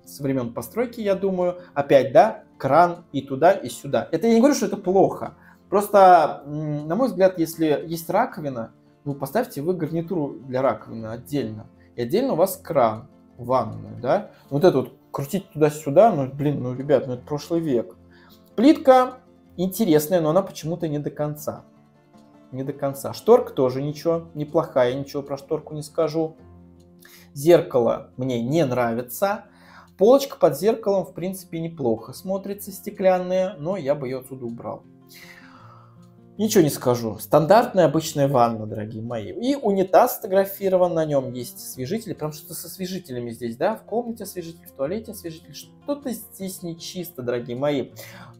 с времен постройки, я думаю, опять, да, кран и туда, и сюда. Это я не говорю, что это плохо, просто, на мой взгляд, если есть раковина, ну, поставьте вы гарнитуру для раковины отдельно, и отдельно у вас кран, ванную, да, вот это вот крутить туда-сюда, ну, блин, ну, ребят, ну, это прошлый век. Плитка интересная, но она почему-то не до конца. Не до конца. Шторка тоже ничего, неплохая, ничего про шторку не скажу. Зеркало мне не нравится. Полочка под зеркалом, в принципе, неплохо смотрится, стеклянная, но я бы ее отсюда убрал. Ничего не скажу. Стандартная обычная ванна, дорогие мои. И унитаз сфотографирован, на нем есть освежители. Прям что-то со освежителями здесь, да? В комнате освежитель, в туалете освежитель. Что-то здесь нечисто, дорогие мои.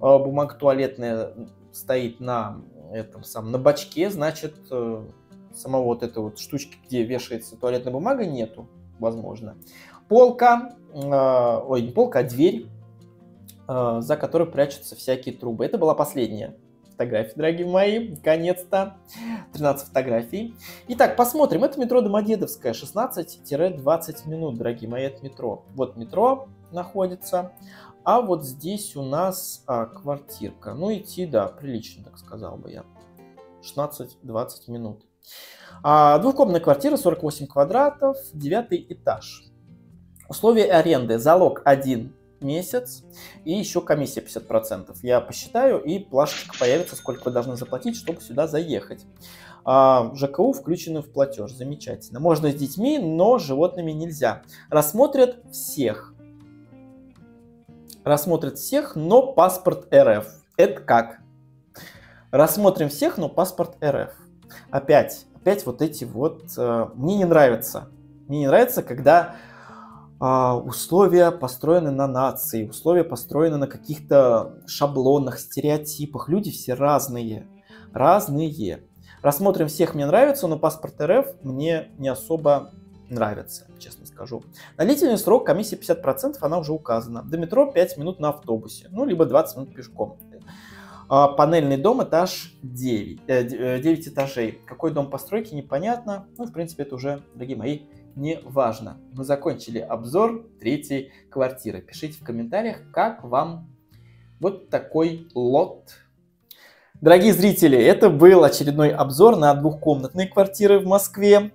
А, бумага туалетная стоит на этом самом, на бачке, значит, э, самого вот этой вот штучки, где вешается туалетная бумага, нету, возможно. Полка, э, ой, не полка, а дверь, э, за которой прячутся всякие трубы. Это была последняя фотографий, дорогие мои, наконец-то. 13 фотографий. Итак, посмотрим. Это метро Домодедовская, 16-20 минут, дорогие мои, от метро. Вот метро находится. А вот здесь у нас а, квартирка. Ну, идти, да, прилично, так сказал бы я. 16-20 минут. А, двухкомнатная квартира, 48 квадратов, девятый этаж. Условия аренды. Залог 1 месяц, и еще комиссия 50%. Я посчитаю, и плашечка появится, сколько вы должны заплатить, чтобы сюда заехать. А, ЖКУ включены в платеж, замечательно. Можно с детьми, но с животными нельзя. Рассмотрят всех. Рассмотрят всех, но паспорт РФ. Это как? Рассмотрим всех, но паспорт РФ. Опять, опять вот эти вот... Э, мне не нравится. Мне не нравится, когда условия построены на нации, условия построены на каких-то шаблонах, стереотипах. Люди все разные, разные. Рассмотрим всех мне нравится, но паспорт РФ мне не особо нравится, честно скажу. На длительный срок комиссия 50%, она уже указана. До метро 5 минут на автобусе, ну, либо 20 минут пешком. А, панельный дом, этаж 9, 9 э, э, этажей. Какой дом постройки, непонятно. Ну, в принципе, это уже, дорогие мои, не важно. Мы закончили обзор третьей квартиры. Пишите в комментариях, как вам вот такой лот. Дорогие зрители, это был очередной обзор на двухкомнатные квартиры в Москве.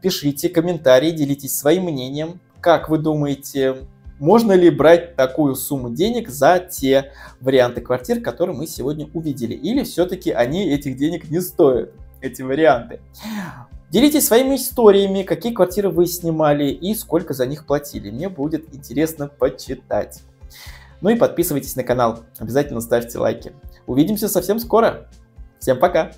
Пишите комментарии, делитесь своим мнением. Как вы думаете, можно ли брать такую сумму денег за те варианты квартир, которые мы сегодня увидели? Или все-таки они этих денег не стоят, эти варианты? Делитесь своими историями, какие квартиры вы снимали и сколько за них платили. Мне будет интересно почитать. Ну и подписывайтесь на канал. Обязательно ставьте лайки. Увидимся совсем скоро. Всем пока!